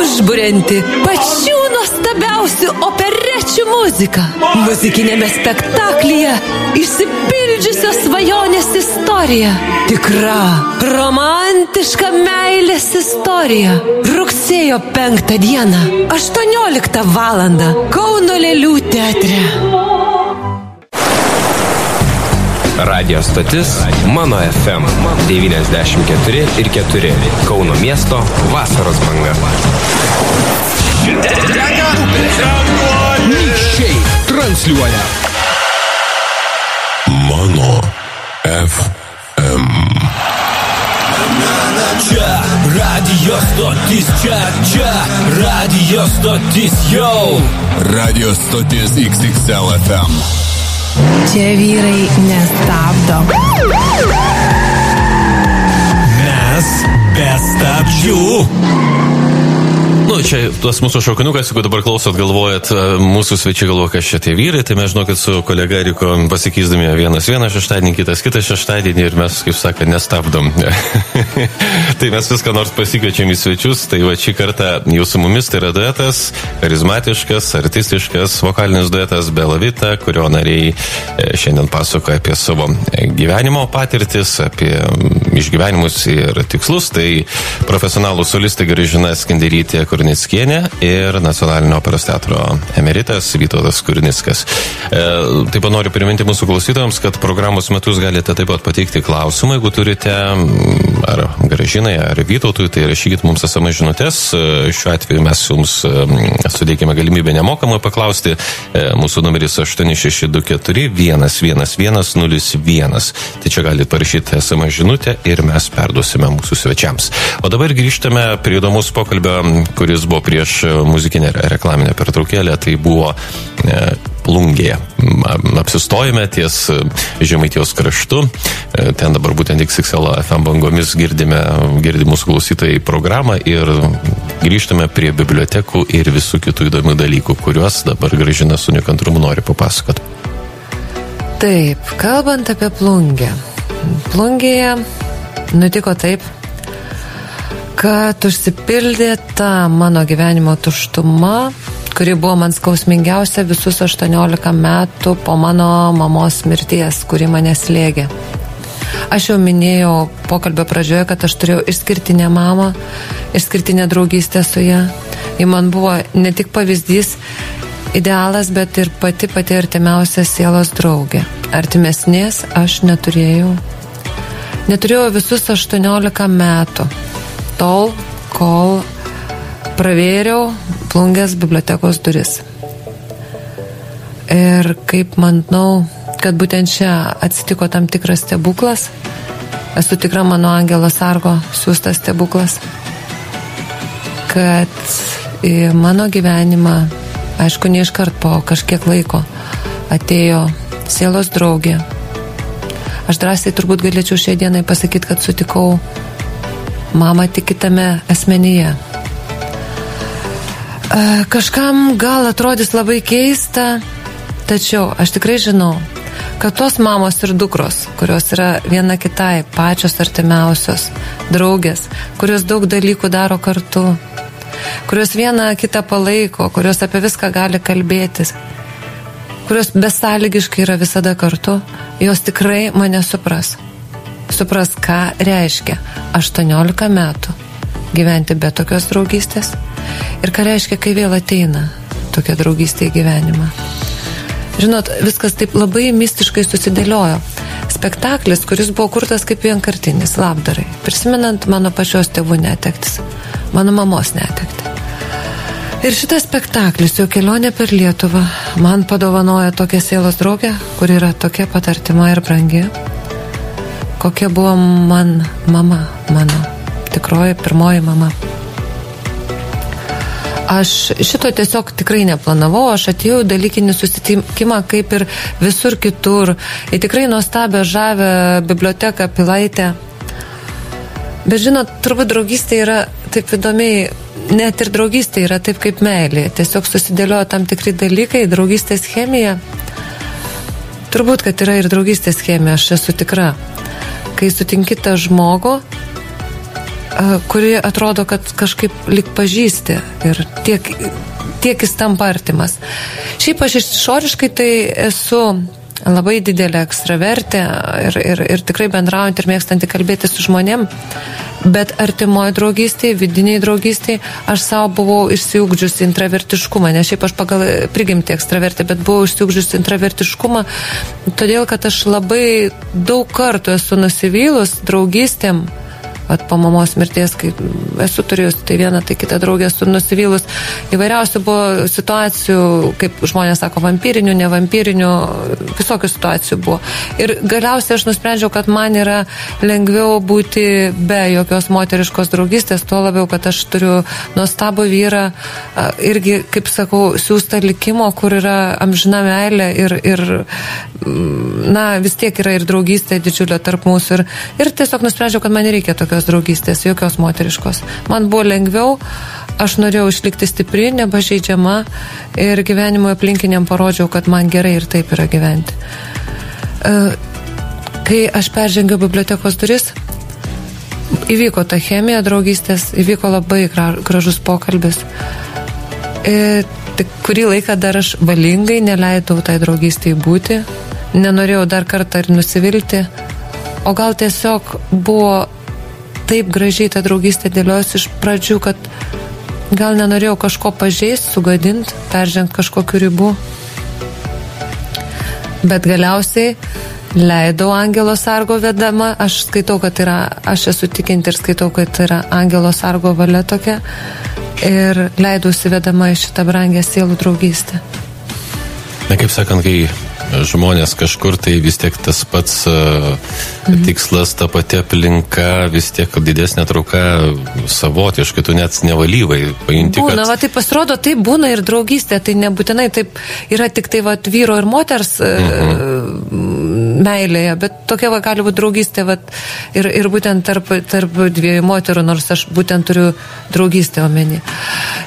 Užburianti operečių muzika. Muzikinėme spektaklyje išsipildžiusios svajonės istorija. Tikra, romantiška meilės istorija. Rugsėjo 5 dieną, 18 val. Kauno Lėlių teatre. Radio stotis Mano FM 94 ir 4 Kauno miesto vasaros banga. Nykščiai transliuoja. Mano FM. Čia radio stotis, čia, čia radio stotis jau. Radio stoties XXL FM. Čia vyrai nestabdo. Mes be stabdžių. Nu, čia tas mūsų šaukinukas, jeigu dabar klausot, galvojat, e, mūsų svečiai galvoja, kas čia tie vyrai, tai mes žinokit su kolega Eriko pasikeisdami vienas vieną šeštadienį, kitas kitą šeštadienį ir mes, kaip sakė, nestabdom. tai mes viską nors pasikviečiam į svečius, tai va šį kartą su mumis tai yra duetas, charizmatiškas, artistiškas, vokalinis duetas Belavita, kurio nariai e, šiandien pasakoja apie savo gyvenimo patirtis, apie išgyvenimus ir tikslus. Tai profesionalų solistai Gražina Skenderytė Kurnickienė ir Nacionalinio operos teatro emeritas Vytautas Kurnickas. E, taip pat noriu priminti mūsų klausytojams, kad programos metus galite taip pat pateikti klausimą, jeigu turite mm, ar Gražinai, ar Vytautui, tai rašykit mums esame žinutės. E, Šiuo atveju mes jums mm, suteikime galimybę nemokamai paklausti. E, Mūsų numeris 8624 11101. Tai čia galite parašyti esame žinutę ir mes perduosime mūsų svečiams. O dabar grįžtame prie įdomus pokalbio, kuris buvo prieš muzikinę reklaminę pertraukėlę. Tai buvo e, plungėje. Apsistojame ties e, Žemaitijos kraštu. E, Ten dabar būtent XXL FM bangomis girdime, girdi mūsų klausytojai programą ir grįžtame prie bibliotekų ir visų kitų įdomių dalykų, kuriuos dabar gražina su nekantrumu nori papasakoti. Taip, kalbant apie plungę. Plungėje nutiko taip, kad užsipildė ta mano gyvenimo tuštuma, kuri buvo man skausmingiausia visus 18 metų po mano mamos mirties, kuri mane slėgė. Aš jau minėjau pokalbio pradžioje, kad aš turėjau išskirtinę mamą, išskirtinę draugystę su ją. Ji man buvo ne tik pavyzdys, idealas, bet ir pati pati artimiausia sielos draugė. Artimesnės aš neturėjau. Neturėjau visus 18 metų. Tol, kol pravėriau plungės bibliotekos duris. Ir kaip manau, kad būtent čia atsitiko tam tikras stebuklas, esu tikra mano angelo sargo siūstas stebuklas, kad į mano gyvenimą, aišku, ne iškart po kažkiek laiko atėjo sielos draugė. Aš drąsiai turbūt galėčiau šią dieną pasakyti, kad sutikau mamą tik kitame asmenyje. Kažkam gal atrodys labai keista, tačiau aš tikrai žinau, kad tos mamos ir dukros, kurios yra viena kitai pačios artimiausios, draugės, kurios daug dalykų daro kartu, kurios viena kitą palaiko, kurios apie viską gali kalbėtis, kurios besąlygiškai yra visada kartu, jos tikrai mane supras. Supras, ką reiškia 18 metų gyventi be tokios draugystės ir ką reiškia, kai vėl ateina tokia draugystė į gyvenimą. Žinot, viskas taip labai mistiškai susidėliojo. Spektaklis, kuris buvo kurtas kaip vienkartinis, labdarai, prisimenant mano pačios tėvų netektis, mano mamos netekti. Ir šitas spektaklis, jo kelionė per Lietuvą, man padovanoja tokią sielos draugę, kur yra tokia pat artima ir brangi, kokia buvo man mama, mano tikroji pirmoji mama. Aš šito tiesiog tikrai neplanavau, aš atėjau į dalykinį susitikimą kaip ir visur kitur, į tikrai nuostabę žavę biblioteką Pilaitę. Bet žinot, turbūt draugystė yra taip įdomiai, net ir draugystė yra taip kaip meilė. Tiesiog susidėlioja tam tikri dalykai, draugystės chemija. Turbūt, kad yra ir draugystės chemija, aš esu tikra. Kai sutinki tą žmogų, kuri atrodo, kad kažkaip lik pažįsti ir tiek, tiek jis tampa artimas. Šiaip aš išoriškai tai esu labai didelė ekstravertė ir, ir, ir tikrai bendraujant ir mėgstanti kalbėti su žmonėm, bet artimoje draugystėje, vidiniai draugystėje, aš savo buvau išsiugdžiusi intravertiškumą, nes šiaip aš pagal prigimti ekstravertė, bet buvau išsiugdžiusi intravertiškumą, todėl kad aš labai daug kartų esu nusivylus draugystėm At po mamos mirties, kai esu turėjus tai vieną, tai kitą draugę esu nusivylus. Įvairiausių buvo situacijų, kaip žmonės sako, vampyrinių, ne vampyrinių, visokių situacijų buvo. Ir galiausiai aš nusprendžiau, kad man yra lengviau būti be jokios moteriškos draugystės, tuo labiau, kad aš turiu nuostabų vyrą, irgi, kaip sakau, siūsta likimo, kur yra amžina meilė ir, ir mm, na, vis tiek yra ir draugystė didžiulė tarp mūsų. Ir, ir tiesiog nusprendžiau, kad man nereikia tokios draugystės, jokios moteriškos. Man buvo lengviau, aš norėjau išlikti stipri, nebažeidžiama ir gyvenimo aplinkiniam parodžiau, kad man gerai ir taip yra gyventi. E, Kai aš peržengiau bibliotekos duris, įvyko ta chemija draugystės, įvyko labai gra- gražus pokalbis. E, tik kurį laiką dar aš valingai neleidau tai draugystėje būti, nenorėjau dar kartą ir nusivilti, o gal tiesiog buvo taip gražiai ta draugystė dėliojasi iš pradžių, kad gal nenorėjau kažko pažeisti, sugadinti, peržengti kažkokiu ribu. Bet galiausiai leidau Angelo Sargo vedama, aš skaitau, kad yra, aš esu tikinti ir skaitau, kad yra Angelo Sargo valia tokia ir leidausi vedama į šitą brangę sielų draugystę. Na, kaip sakant, kai žmonės kažkur tai vis tiek tas pats uh, Mhm. tikslas, ta pati aplinka, vis tiek didesnė trauka savotiškai, tu net nevalyvai pajunti, Būna, kad... va tai pasirodo, tai būna ir draugystė, tai nebūtinai taip yra tik tai va vyro ir moters mhm. Meilėje, bet tokia va gali būti draugystė va, ir, ir būtent tarp, tarp dviejų moterų, nors aš būtent turiu draugystę omeny.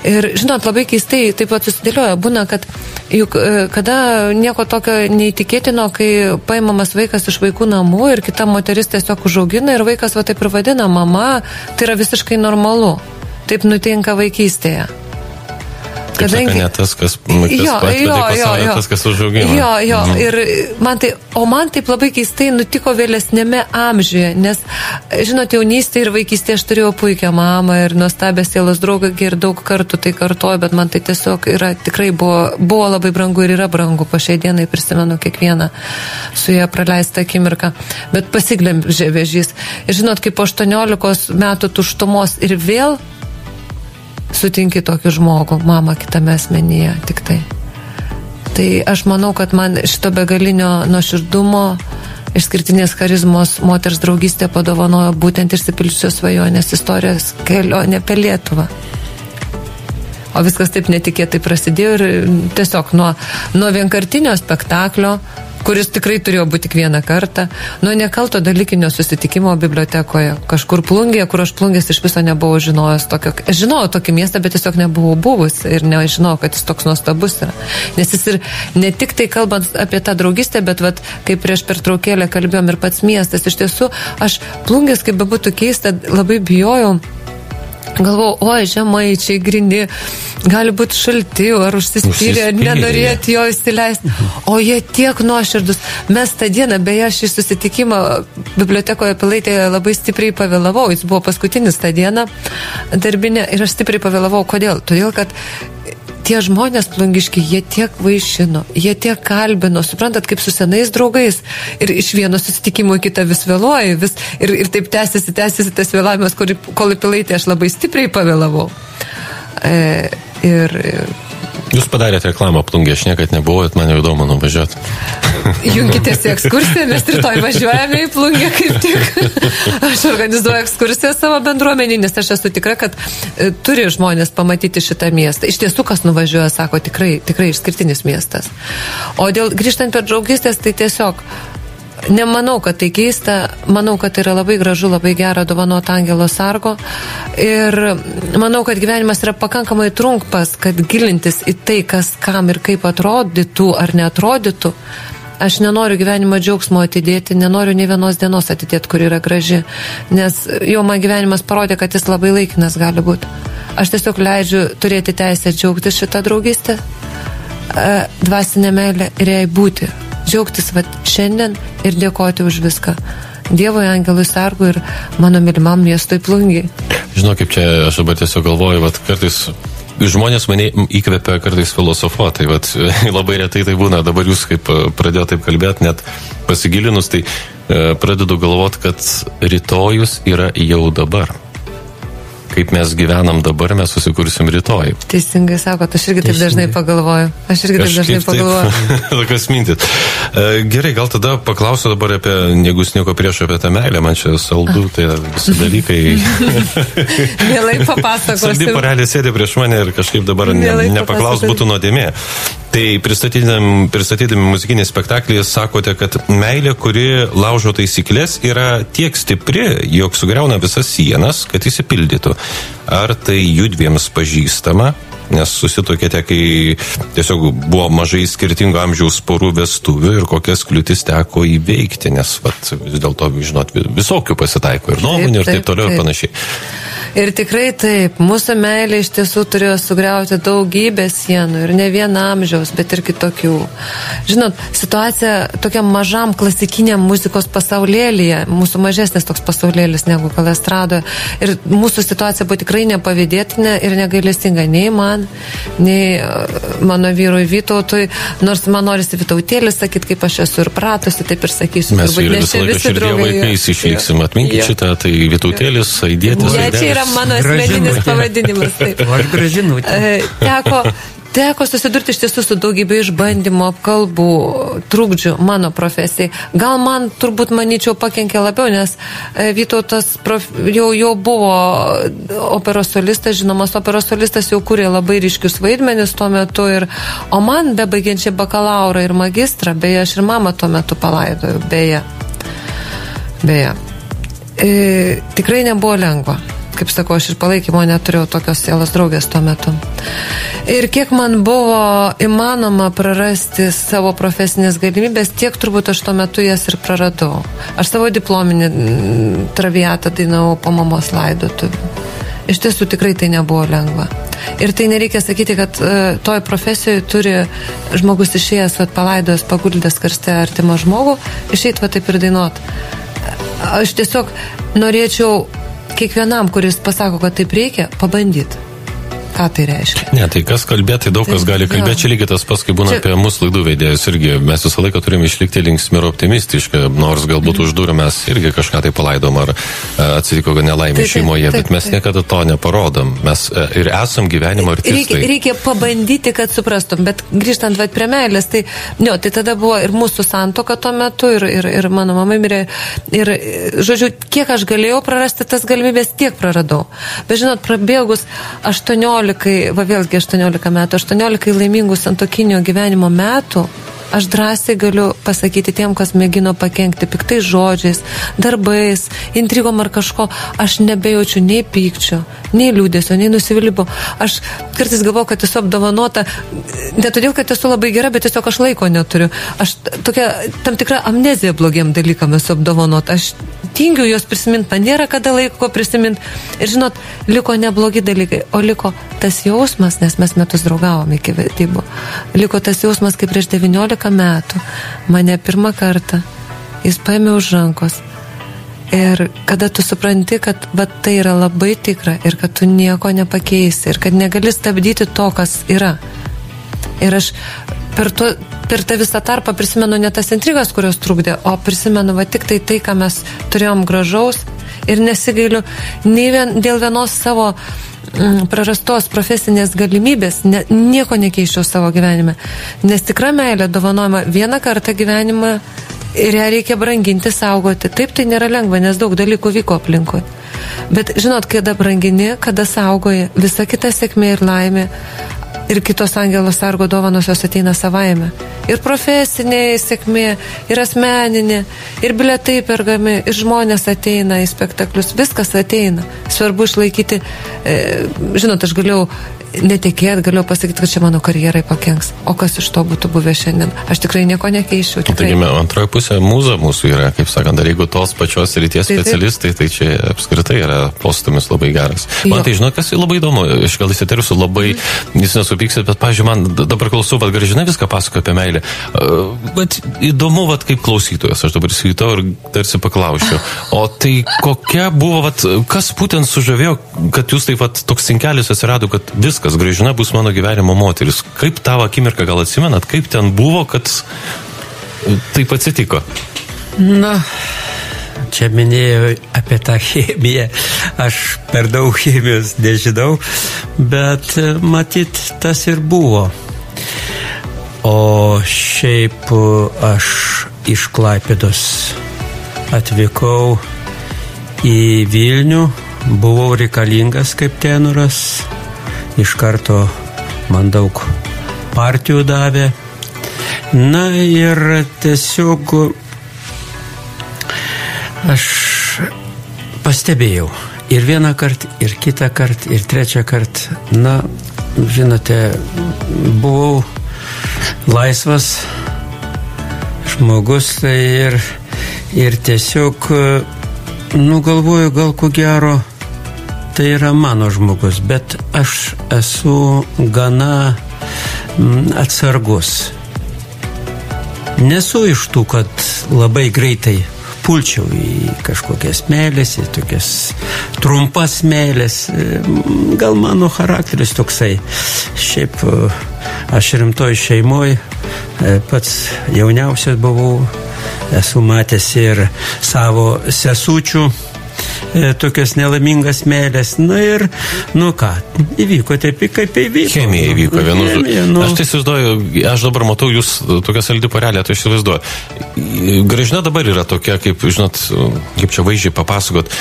Ir žinot, labai keistai taip pat susidėlioja, būna, kad juk e, kada nieko tokio neįtikėtino, kai paimamas vaikas iš vaikų namų ir kita moteris tiesiog užaugina ir vaikas va taip ir vadina mama, tai yra visiškai normalu. Taip nutinka vaikystėje. Kadangi... saka, ne tas, kas, kas Jo, atvedė jo, jo, jo. tas, kas užaugino. Jo, jo, Mhm. ir man tai, o man taip labai keistai nutiko vėlesnėme amžiuje, nes, žinot, jaunystėje ir vaikystėje aš turėjau puikią mamą ir nuostabę sielos draugą ir daug kartų tai kartoju, bet man tai tiesiog yra, tikrai buvo, buvo labai brangu ir yra brangu, po šiai dienai prisimenu kiekvieną su ją praleistą akimirką, bet pasiglemžė vėžys. Ir žinot, kaip po 18 metų tuštumos ir vėl sutinki tokį žmogų, mamą kitame asmenyje tik tai. Tai aš manau, kad man šito begalinio nuoširdumo, išskirtinės charizmos moters draugystė padovanojo būtent išsipildžiusios svajonės istorijos kelionė per Lietuvą. O viskas taip netikėtai prasidėjo ir tiesiog nuo, nuo vienkartinio spektaklio, kuris tikrai turėjo būti tik vieną kartą, nuo nekalto dalykinio susitikimo bibliotekoje, kažkur plungėje, kur aš plungės iš viso nebuvau žinojęs tokio, žinojau tokį miestą, bet tiesiog nebuvau buvus ir nežinojau, kad jis toks nuostabus yra. Nes jis ir ne tik tai kalbant apie tą draugystę, bet vat, kaip prieš pertraukėlę kalbėjom ir pats miestas, iš tiesų aš plungės, kaip bebūtų keista, labai bijojau. Galvau, oi, žemaičiai, grini, gali būti šalti, ar užsispyrę, Užsispyrę. nenorėt jo įsileisti. O jie tiek nuoširdus. Mes tą dieną, beje, šį susitikimą bibliotekoje Pilaitėje labai stipriai pavėlavau. Jis buvo paskutinis tą dieną darbinė ir aš stipriai pavėlavau. Kodėl? Todėl, kad tie žmonės plungiški, jie tiek vaišino, jie tiek kalbino, suprantat, kaip su senais draugais. Ir iš vieno susitikimo į kitą vis vėluoji, vis, ir, ir taip tęsiasi, tęsiasi tas vėlavimas, kol į pilaitę aš labai stipriai pavėlavau. E, ir Jūs padarėte reklamą plungė, aš niekad nebuvau, bet man jau įdomu nuvažiuoti. Junkitės į ekskursiją, mes rytoj važiuojame į plungę kaip tik. Aš organizuoju ekskursiją savo bendruomenį, nes aš esu tikra, kad e, turi žmonės pamatyti šitą miestą. Iš tiesų, kas nuvažiuoja, sako, tikrai, tikrai išskirtinis miestas. O dėl grįžtant per draugystės, tai tiesiog Nemanau, kad tai keista, manau, kad tai yra labai gražu, labai gera dovanoti Angelo Sargo ir manau, kad gyvenimas yra pakankamai trumpas, kad gilintis į tai, kas kam ir kaip atrodytų ar neatrodytų. Aš nenoriu gyvenimo džiaugsmo atidėti, nenoriu nei vienos dienos atidėti, kur yra graži, nes jau man gyvenimas parodė, kad jis labai laikinas gali būti. Aš tiesiog leidžiu turėti teisę džiaugtis šitą draugystę, e, dvasinę meilę ir jai būti džiaugtis vat, šiandien ir dėkoti už viską. Dievoje angelui sargu ir mano mylimam miestui plungiai. Žinau, kaip čia aš dabar tiesiog galvoju, vat kartais žmonės mane įkvepia kartais filosofuoti, tai vat, labai retai tai būna, dabar jūs kaip e, pradėjote taip kalbėti, net pasigilinus, tai e, pradedu galvoti, kad rytojus yra jau dabar kaip mes gyvenam dabar, mes susikursim rytoj. Teisingai sako, aš irgi taip dažnai pagalvoju. Aš irgi taip dažnai pagalvoju. Tokios mintis. E, gerai, gal tada paklausiu dabar apie, jeigu nieko prieš apie tą meilę, man čia saldu, tai visi dalykai. Mielai papasakosiu. Saldi porelė sėdė prieš mane ir kažkaip dabar ne, nepaklaus būtų nuodėmė. Tai pristatydami, muzikinį spektaklį sakote, kad meilė, kuri laužo taisyklės, yra tiek stipri, jog sugriauna visas sienas, kad įsipildytų. Ar tai judviems pažįstama? Nes susitokėte, kai tiesiog buvo mažai skirtingo amžiaus porų vestuvių ir kokias kliūtis teko įveikti, nes vat, vis dėlto, žinot, visokių pasitaiko ir nuomonių ir taip, taip toliau taip. ir panašiai. Ir tikrai taip, mūsų meilė iš tiesų turėjo sugriauti daugybę sienų ir ne vieną amžiaus, bet ir kitokių. Žinot, situacija tokiam mažam klasikiniam muzikos pasaulėlyje, mūsų mažesnis toks pasaulėlis negu kalestradoje. Ir mūsų situacija buvo tikrai nepavydėtina ir negailestinga nei man, nei uh, mano vyrui Vytautui, nors man norisi Vytautėlis sakyti, kaip aš esu ir pratusi, taip ir sakysiu. Mes vyrai visą laiką širdie vaikais išliksim, atminkit šitą, tai Vytautėlis, Aidėtis. Ja, čia yra mano asmeninis pavadinimas. Taip. Aš gražinutė. E, teko, teko susidurti iš tiesų su daugybė išbandymų, apkalbų, trukdžių mano profesijai. Gal man turbūt, manyčiau, pakenkė labiau, nes e, Vytautas prof, jau, jau buvo operos solistas, žinomas operos solistas jau kūrė labai ryškius vaidmenis tuo metu. Ir, o man, bebaigiančiai bakalaurą ir magistrą, beje, aš ir mamą tuo metu palaidojau, beje. Beje. E, tikrai nebuvo lengva kaip sakau, aš ir palaikymo neturėjau tokios sielos draugės tuo metu. Ir kiek man buvo įmanoma prarasti savo profesinės galimybės, tiek turbūt aš tuo metu jas ir praradau. Aš savo diplominį mm, traviatą dainavau po mamos laidotuvių. Iš tiesų tikrai tai nebuvo lengva. Ir tai nereikia sakyti, kad uh, toj profesijoje turi žmogus išėjęs, at palaidojęs, paguldęs karste artimą žmogų, išeit va taip ir dainuot. Aš tiesiog norėčiau kiekvienam, kuris pasako, kad taip reikia, pabandyti. Ką tai reiškia? Ne, tai kas kalbėti, tai daug kas tai, gali kalbėti, čia lygiai tas pats, kaip būna čia... apie mūsų laidų veidėjus irgi. Mes visą laiką turime išlikti linksmi ir optimistiški, nors galbūt mm. už durų mes irgi kažką tai palaidom ar e, atsitiko nelaimė taip, šeimoje, taip, taip, bet mes taip. niekada to neparodom. Mes e, ir esam gyvenimo artistai. Reikia, reikia pabandyti, kad suprastum, bet grįžtant vat prie meilės, tai, jo, tai tada buvo ir mūsų santoka tuo metu, ir, ir, ir mano mama mirė. Ir, žodžiu, kiek aš galėjau prarasti tas galimybės, tiek praradau. Bet žinot, prabėgus 18 18, va vėlgi 18 metų, 18 laimingų santokinio gyvenimo metų, aš drąsiai galiu pasakyti tiem, kas mėgino pakengti piktais žodžiais, darbais, intrigom ar kažko, aš nebejaučiu nei pykčio, nei liūdėsio, nei nusivylimų. Aš kartais galvoju, kad esu apdovanota, ne todėl, kad esu labai gera, bet tiesiog aš laiko neturiu. Aš tokia tam tikra amnezija blogiem dalykam esu apdovanota. Aš tingiu juos prisiminti, man nėra kada laiko prisiminti. Ir žinot, liko neblogi dalykai, o liko tas jausmas, nes mes metus draugavom iki vedybų. Liko tas jausmas, kaip prieš 19 metų mane pirmą kartą jis paėmė už rankos. Ir kada tu supranti, kad va, tai yra labai tikra ir kad tu nieko nepakeisi ir kad negali stabdyti to, kas yra. Ir aš per, to, per tą visą tarpą prisimenu ne tas intrigas, kurios trukdė, o prisimenu va tik tai tai, ką mes turėjom gražaus ir nesigailiu nei vien, dėl vienos savo mm, prarastos profesinės galimybės, ne, nieko nekeičiau savo gyvenime. Nes tikra meilė dovanojama vieną kartą gyvenimą ir ją reikia branginti, saugoti. Taip tai nėra lengva, nes daug dalykų vyko aplinkui. Bet žinot, kada brangini, kada saugoji, visa kita sėkmė ir laimė ir kitos angelos sargo dovanos jos ateina savaime. Ir profesinė sėkmė, ir asmeninė, ir biletai pergami, ir žmonės ateina į spektaklius, viskas ateina. Svarbu išlaikyti, e, žinot, aš galėjau netikėt, galėjau pasakyti, kad čia mano karjerai pakenks. O kas iš to būtų buvę šiandien? Aš tikrai nieko nekeičiau. Tikrai. Taigi, antroji pusė mūza mūsų yra, kaip sakant, dar jeigu tos pačios ryties Tai specialistai, tai čia apskritai yra postumis labai geras. Man Jo. tai, žinot, kas labai įdomu, aš gal įsitersiu labai, jūs nesupyksit, bet, pažiūrėjau, man dabar klausau, vad gražinai viską pasako apie meilę. Bet įdomu, vad kaip klausytojas, aš dabar įsivaitau ir tarsi paklausiu. O tai kokia buvo, vat, kas būtent sužavėjo, kad jūs taip, vat, toks sinkelis atsirado, kad viskas, gražina bus mano gyvenimo moteris. Kaip tavo akimirką gal atsimenat, kaip ten buvo, kad taip atsitiko? Na, čia minėjau apie tą chemiją. Aš per daug chemijos nežinau, bet e, matyt, tas ir buvo. O šiaip e, aš iš Klaipėdos atvykau į Vilnių, buvau reikalingas kaip tenoras, iš karto man daug partijų davė. Na ir tiesiog aš pastebėjau ir vieną kartą, ir kitą kartą, ir trečią kartą. Na, žinote, buvau laisvas žmogus tai ir, ir tiesiog, nu, galvoju, gal ko gero, tai yra mano žmogus, bet aš esu gana mm, atsargus. Nesu iš tų, kad labai greitai pulčiau į kažkokias meilės, į tokias trumpas meilės. Gal mano charakteris toksai. Šiaip e, aš rimtoj šeimoje pats jauniausias buvau, esu matęs ir savo sesučių e, tokias nelaimingas meilės. Na ir, nu ką, įvyko taip, kaip įvyko. Chemija įvyko vienu žodžiu. Nu. Aš tai įsivaizduoju, aš dabar matau jūs tokia saldi porelė, tai įsivaizduoju. Gražina dabar yra tokia, kaip, žinot, kaip čia vaizdžiai papasakot,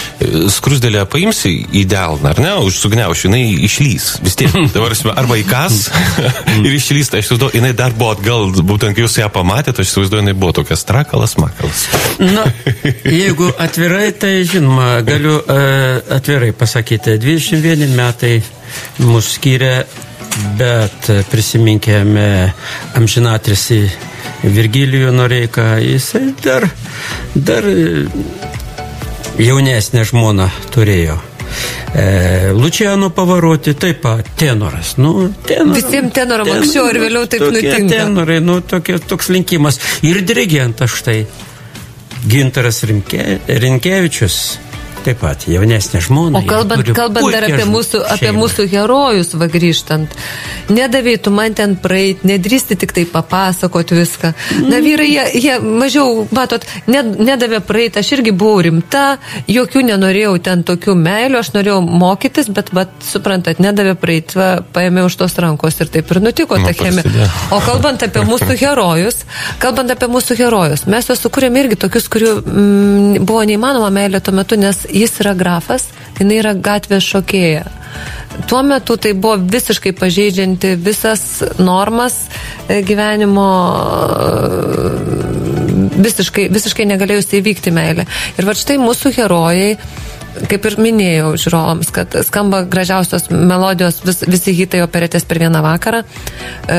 skrusdėlę paimsi į delną, ar ne, užsugniauši, jinai išlys. Vis tiek, dabar esame, arba įkas ir išlys, tai aš įsivaizduoju, jinai dar buvo atgal, būtent kai jūs ją pamatėte, aš įsivaizduoju, jinai buvo tokia strakalas, makalas. Na, jeigu atvirai, tai žinoma, galiu uh, atvirai pasakyti, 21 metai mūsų skyrė, bet e, prisiminkėme amžinatrisi Virgilijų Noreiką, jisai dar, dar e, jaunesnę žmoną turėjo. E, Lučiano Pavaroti taip pat tenoras. Nu, tenoras Visiems tenoram anksčiau ar vėliau taip nutinka. Tenorai, nu, tokie, toks linkimas. Ir dirigentas štai. Gintaras Rimke, Rinkevičius. Taip pat jaunesnė žmona. O kalbant, kalbant dar apie mūsų, apie šeimą. mūsų herojus, va grįžtant, nedavai tu man ten praeit, nedrįsti tik tai papasakoti viską. Na, vyrai, jie, jie mažiau, matot, ned, nedavė praeit, aš irgi buvau rimta, jokių nenorėjau ten tokių meilių, aš norėjau mokytis, bet, bet suprantat, nedavė praeit, va, paėmė už tos rankos ir taip ir nutiko Nu, ta chemija. prasidėjo. O kalbant apie mūsų herojus, kalbant apie mūsų herojus, mes juos sukūrėm irgi tokius, kurių mm, buvo neįmanoma meilė tuo metu, nes jis yra grafas, jinai yra gatvės šokėja. Tuo metu tai buvo visiškai pažeidžianti visas normas e, gyvenimo, e, visiškai, visiškai negalėjusi įvykti meilė. Ir va štai mūsų herojai kaip ir minėjau žiūrovams, kad skamba gražiausios melodijos, vis, visi hitai operetės per vieną vakarą, e,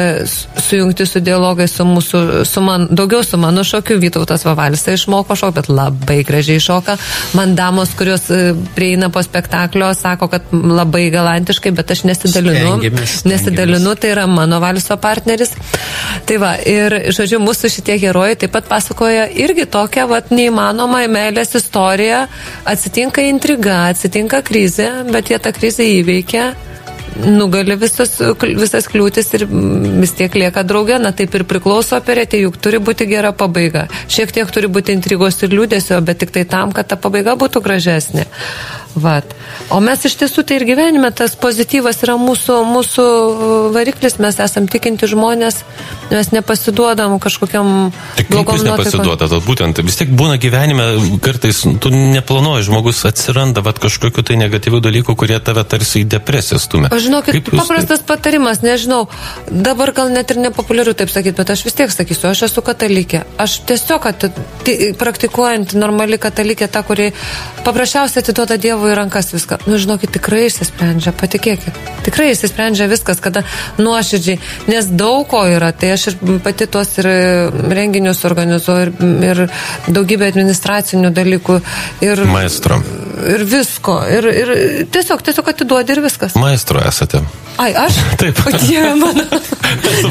sujungti su dialogai su mūsų, su man, daugiau su mano šokiu, Vytautas Vavalis tai išmoko šok, bet labai gražiai šoka. Man damos, kurios e, prieina po spektaklio, sako, kad labai galantiškai, bet aš nesidalinu. Stengiamės, Nesidalinu, tai yra mano valiso partneris. Tai va, ir, žodžiu, mūsų šitie herojai taip pat pasakoja irgi tokią, vat, neįmanomą meilės istoriją. Atsitinka intriga, atsitinka krizė, bet jie tą krizę įveikia. nugali visas, visas kliūtis ir vis tiek lieka draugė, na taip ir priklauso operetė, juk turi būti gera pabaiga. Šiek tiek turi būti intrigos ir liūdėsio, bet tik tai tam, kad ta pabaiga būtų gražesnė. Vat. O mes iš tiesų tai ir gyvenime tas pozityvas yra mūsų, mūsų variklis, mes esam tikinti žmonės, mes nepasiduodam kažkokiam Tik blogom nepasiduodat, būtent vis tiek būna gyvenime, kartais tu neplanuoji, žmogus atsiranda vat, kažkokiu tai negatyvių dalykų, kurie tave tarsi į depresiją stumia. Aš žinokit, Kaip paprastas patarimas, nežinau, dabar gal net ir nepopuliaru taip sakyti, bet aš vis tiek sakysiu, aš esu katalikė. Aš tiesiog praktikuojant normali katalikė, ta, kuri paprasčiausiai atiduoda Dievui į rankas viską. Nu, žinokit, tikrai išsisprendžia, patikėkit. Tikrai išsisprendžia viskas, kada nuoširdžiai, nes daug ko yra. Tai aš ir pati tuos ir renginius organizuoju, ir, ir daugybę administracinių dalykų. Ir, Maestro. ir visko. Ir, ir tiesiog, tiesiog atiduodi ir viskas. Maestro esate. Ai, aš? Taip. O Dieve mano.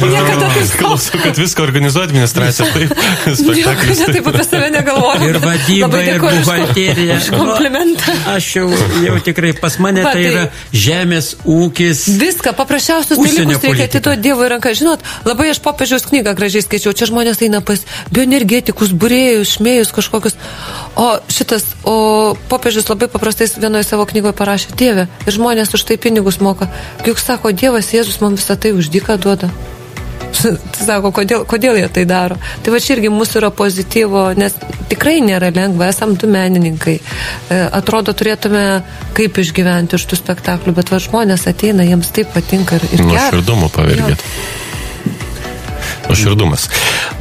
Niekada taip Klausau, kad viską organizuoja administracija. Taip, spektaklis. Niekada taip apie save negalvoju. Ir vadyba, Labai ir buhalterija. Komplimentą. Aš jau, jau tikrai pas mane Va, tai tai- yra žemės ūkis. Viską, paprasčiausius dalykus reikia atiduoti Dievui į ranką. Žinot, labai aš popiežiaus knygą gražiai skaičiau. Čia žmonės eina pas bioenergetikus, būrėjus, šmėjus kažkokius. O šitas, o popiežius labai paprastai vienoje savo knygoje parašė Dieve. Ir žmonės už tai pinigus moka. Juk sako, Dievas Jėzus man visą tai už dyką duoda. Sako, kodėl, kodėl jie tai daro. Tai va čia irgi mūsų yra pozityvo, nes tikrai nėra lengva, esam du menininkai. E, Atrodo, turėtume kaip išgyventi iš tų spektaklių, bet va žmonės ateina, jiems taip patinka ir, ir gera. Nuoširdumu pavergėt. Nuoširdumas.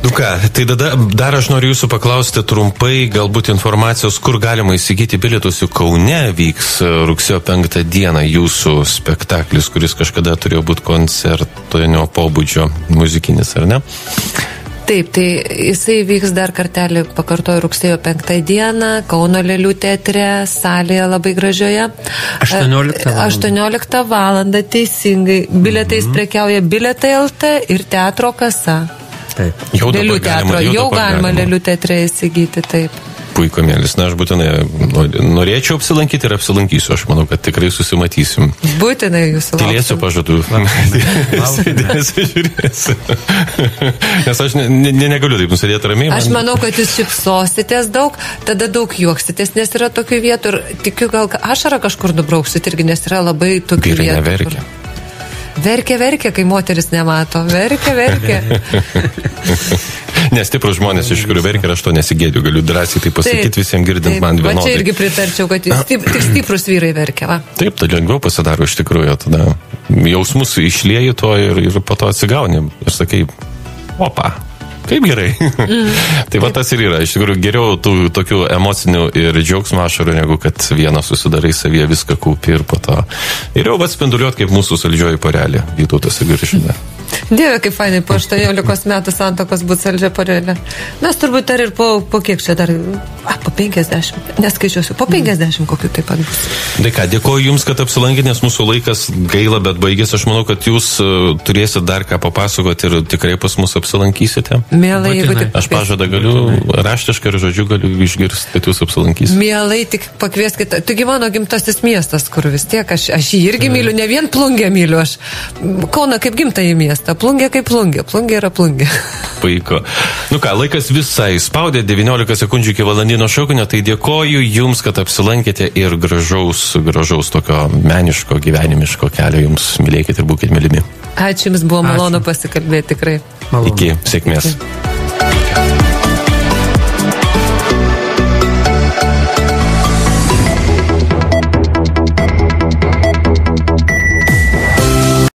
Nu ką, tai tada dar aš noriu jūsų paklausti trumpai, galbūt informacijos, kur galima įsigyti bilietus. Juk Kaune vyks e, rugsėjo 5 dieną jūsų spektaklis, kuris kažkada turėjo būti koncertinio pobūdžio muzikinis, ar ne? Taip, tai jisai vyks dar kartelį, pakartoju, rugsėjo 5 dieną, Kauno Lėlių teatre, salėje labai gražioje. 18 valandą. 18 valandą, teisingai. Biletais Mhm. prekiauja biletai LT ir teatro kasa. Taip. Jau Lėlių galima- teatro, jau jau dabar galima galima. Lėlių teatre įsigyti, taip. Puiku, mėlis. Na, aš būtinai nor- norėčiau apsilankyti ir apsilankysiu. Aš manau, kad tikrai susimatysim. Būtinai jūsų Tylėsiu pažadu. Dėsiu, žiūrėsiu. Nes aš ne, ne, negaliu taip nusėdėti ramiai. Aš man- manau, kad jūs šipsositės daug, tada daug juoksitės, nes yra tokių vietų ir tikiu, gal ašarą kažkur nubrauksit irgi, nes yra labai tokių Vyrai vietų. neverkia. kur- Verkia, verkia, kai moteris nemato. Verkia, verkia. Nes stiprus žmonės iš kurių verkia ir aš to nesigėdžiu. Galiu drąsiai tai pasakyti visiems girdint man Va čia vienodai. irgi pritarčiau, kad stip, tik stiprus vyrai verkia. Va. Taip, tai lengviau pasidaro iš tikrųjų. Tada jausmus išlieji to ir, ir po to atsigauni. Ir sakai, opa. Kaip gerai. Mm. tai va tas ir yra. Iš tikrųjų, geriau tų tokių emocinių ir džiaugsmo ašarų, negu kad vieną susidarai savyje viską kaupi ir po to. Ir jau vas spinduliuot kaip mūsų saldžioji porelė, Vytautas ir Viršinė. Dieve, kaip fainai, po 18 metų santokos būtų saldžia porelė. Mes turbūt dar ir po, po kiek čia dar, a, po 50, neskaičiuosiu, po 50 kokiu taip pat bus. Tai ką, dėkoju Jums, kad apsilankėte, nes mūsų laikas gaila, bet baigėsi. Aš manau, kad Jūs uh, turėsite dar ką papasakoti ir tikrai pas mus apsilankysite. Mielai, jeigu tik Aš pažadą galiu, raštiškai ir žodžiu galiu išgirsti, kad Jūs apsilankysite. Mielai tik pakvieskite. Taigi mano gimtasis miestas, kur vis tiek aš, aš jį irgi myliu, ne vien plungę myliu, aš Kauna kaip gimtąjį miestą, plungė kaip plungė, plungė yra plungė. Puiku. Nu ką, laikas visai spaudė 19 sekundžių iki valandino šaukinio, tai dėkoju Jums, kad apsilankėte ir gražaus, gražaus tokio meniško, gyvenimiško kelio Jums mylėkite ir būkite mylimi. Ačiū Jums, buvo malonu pasikalbėti tikrai. Malonu. Iki sėkmės. Iki.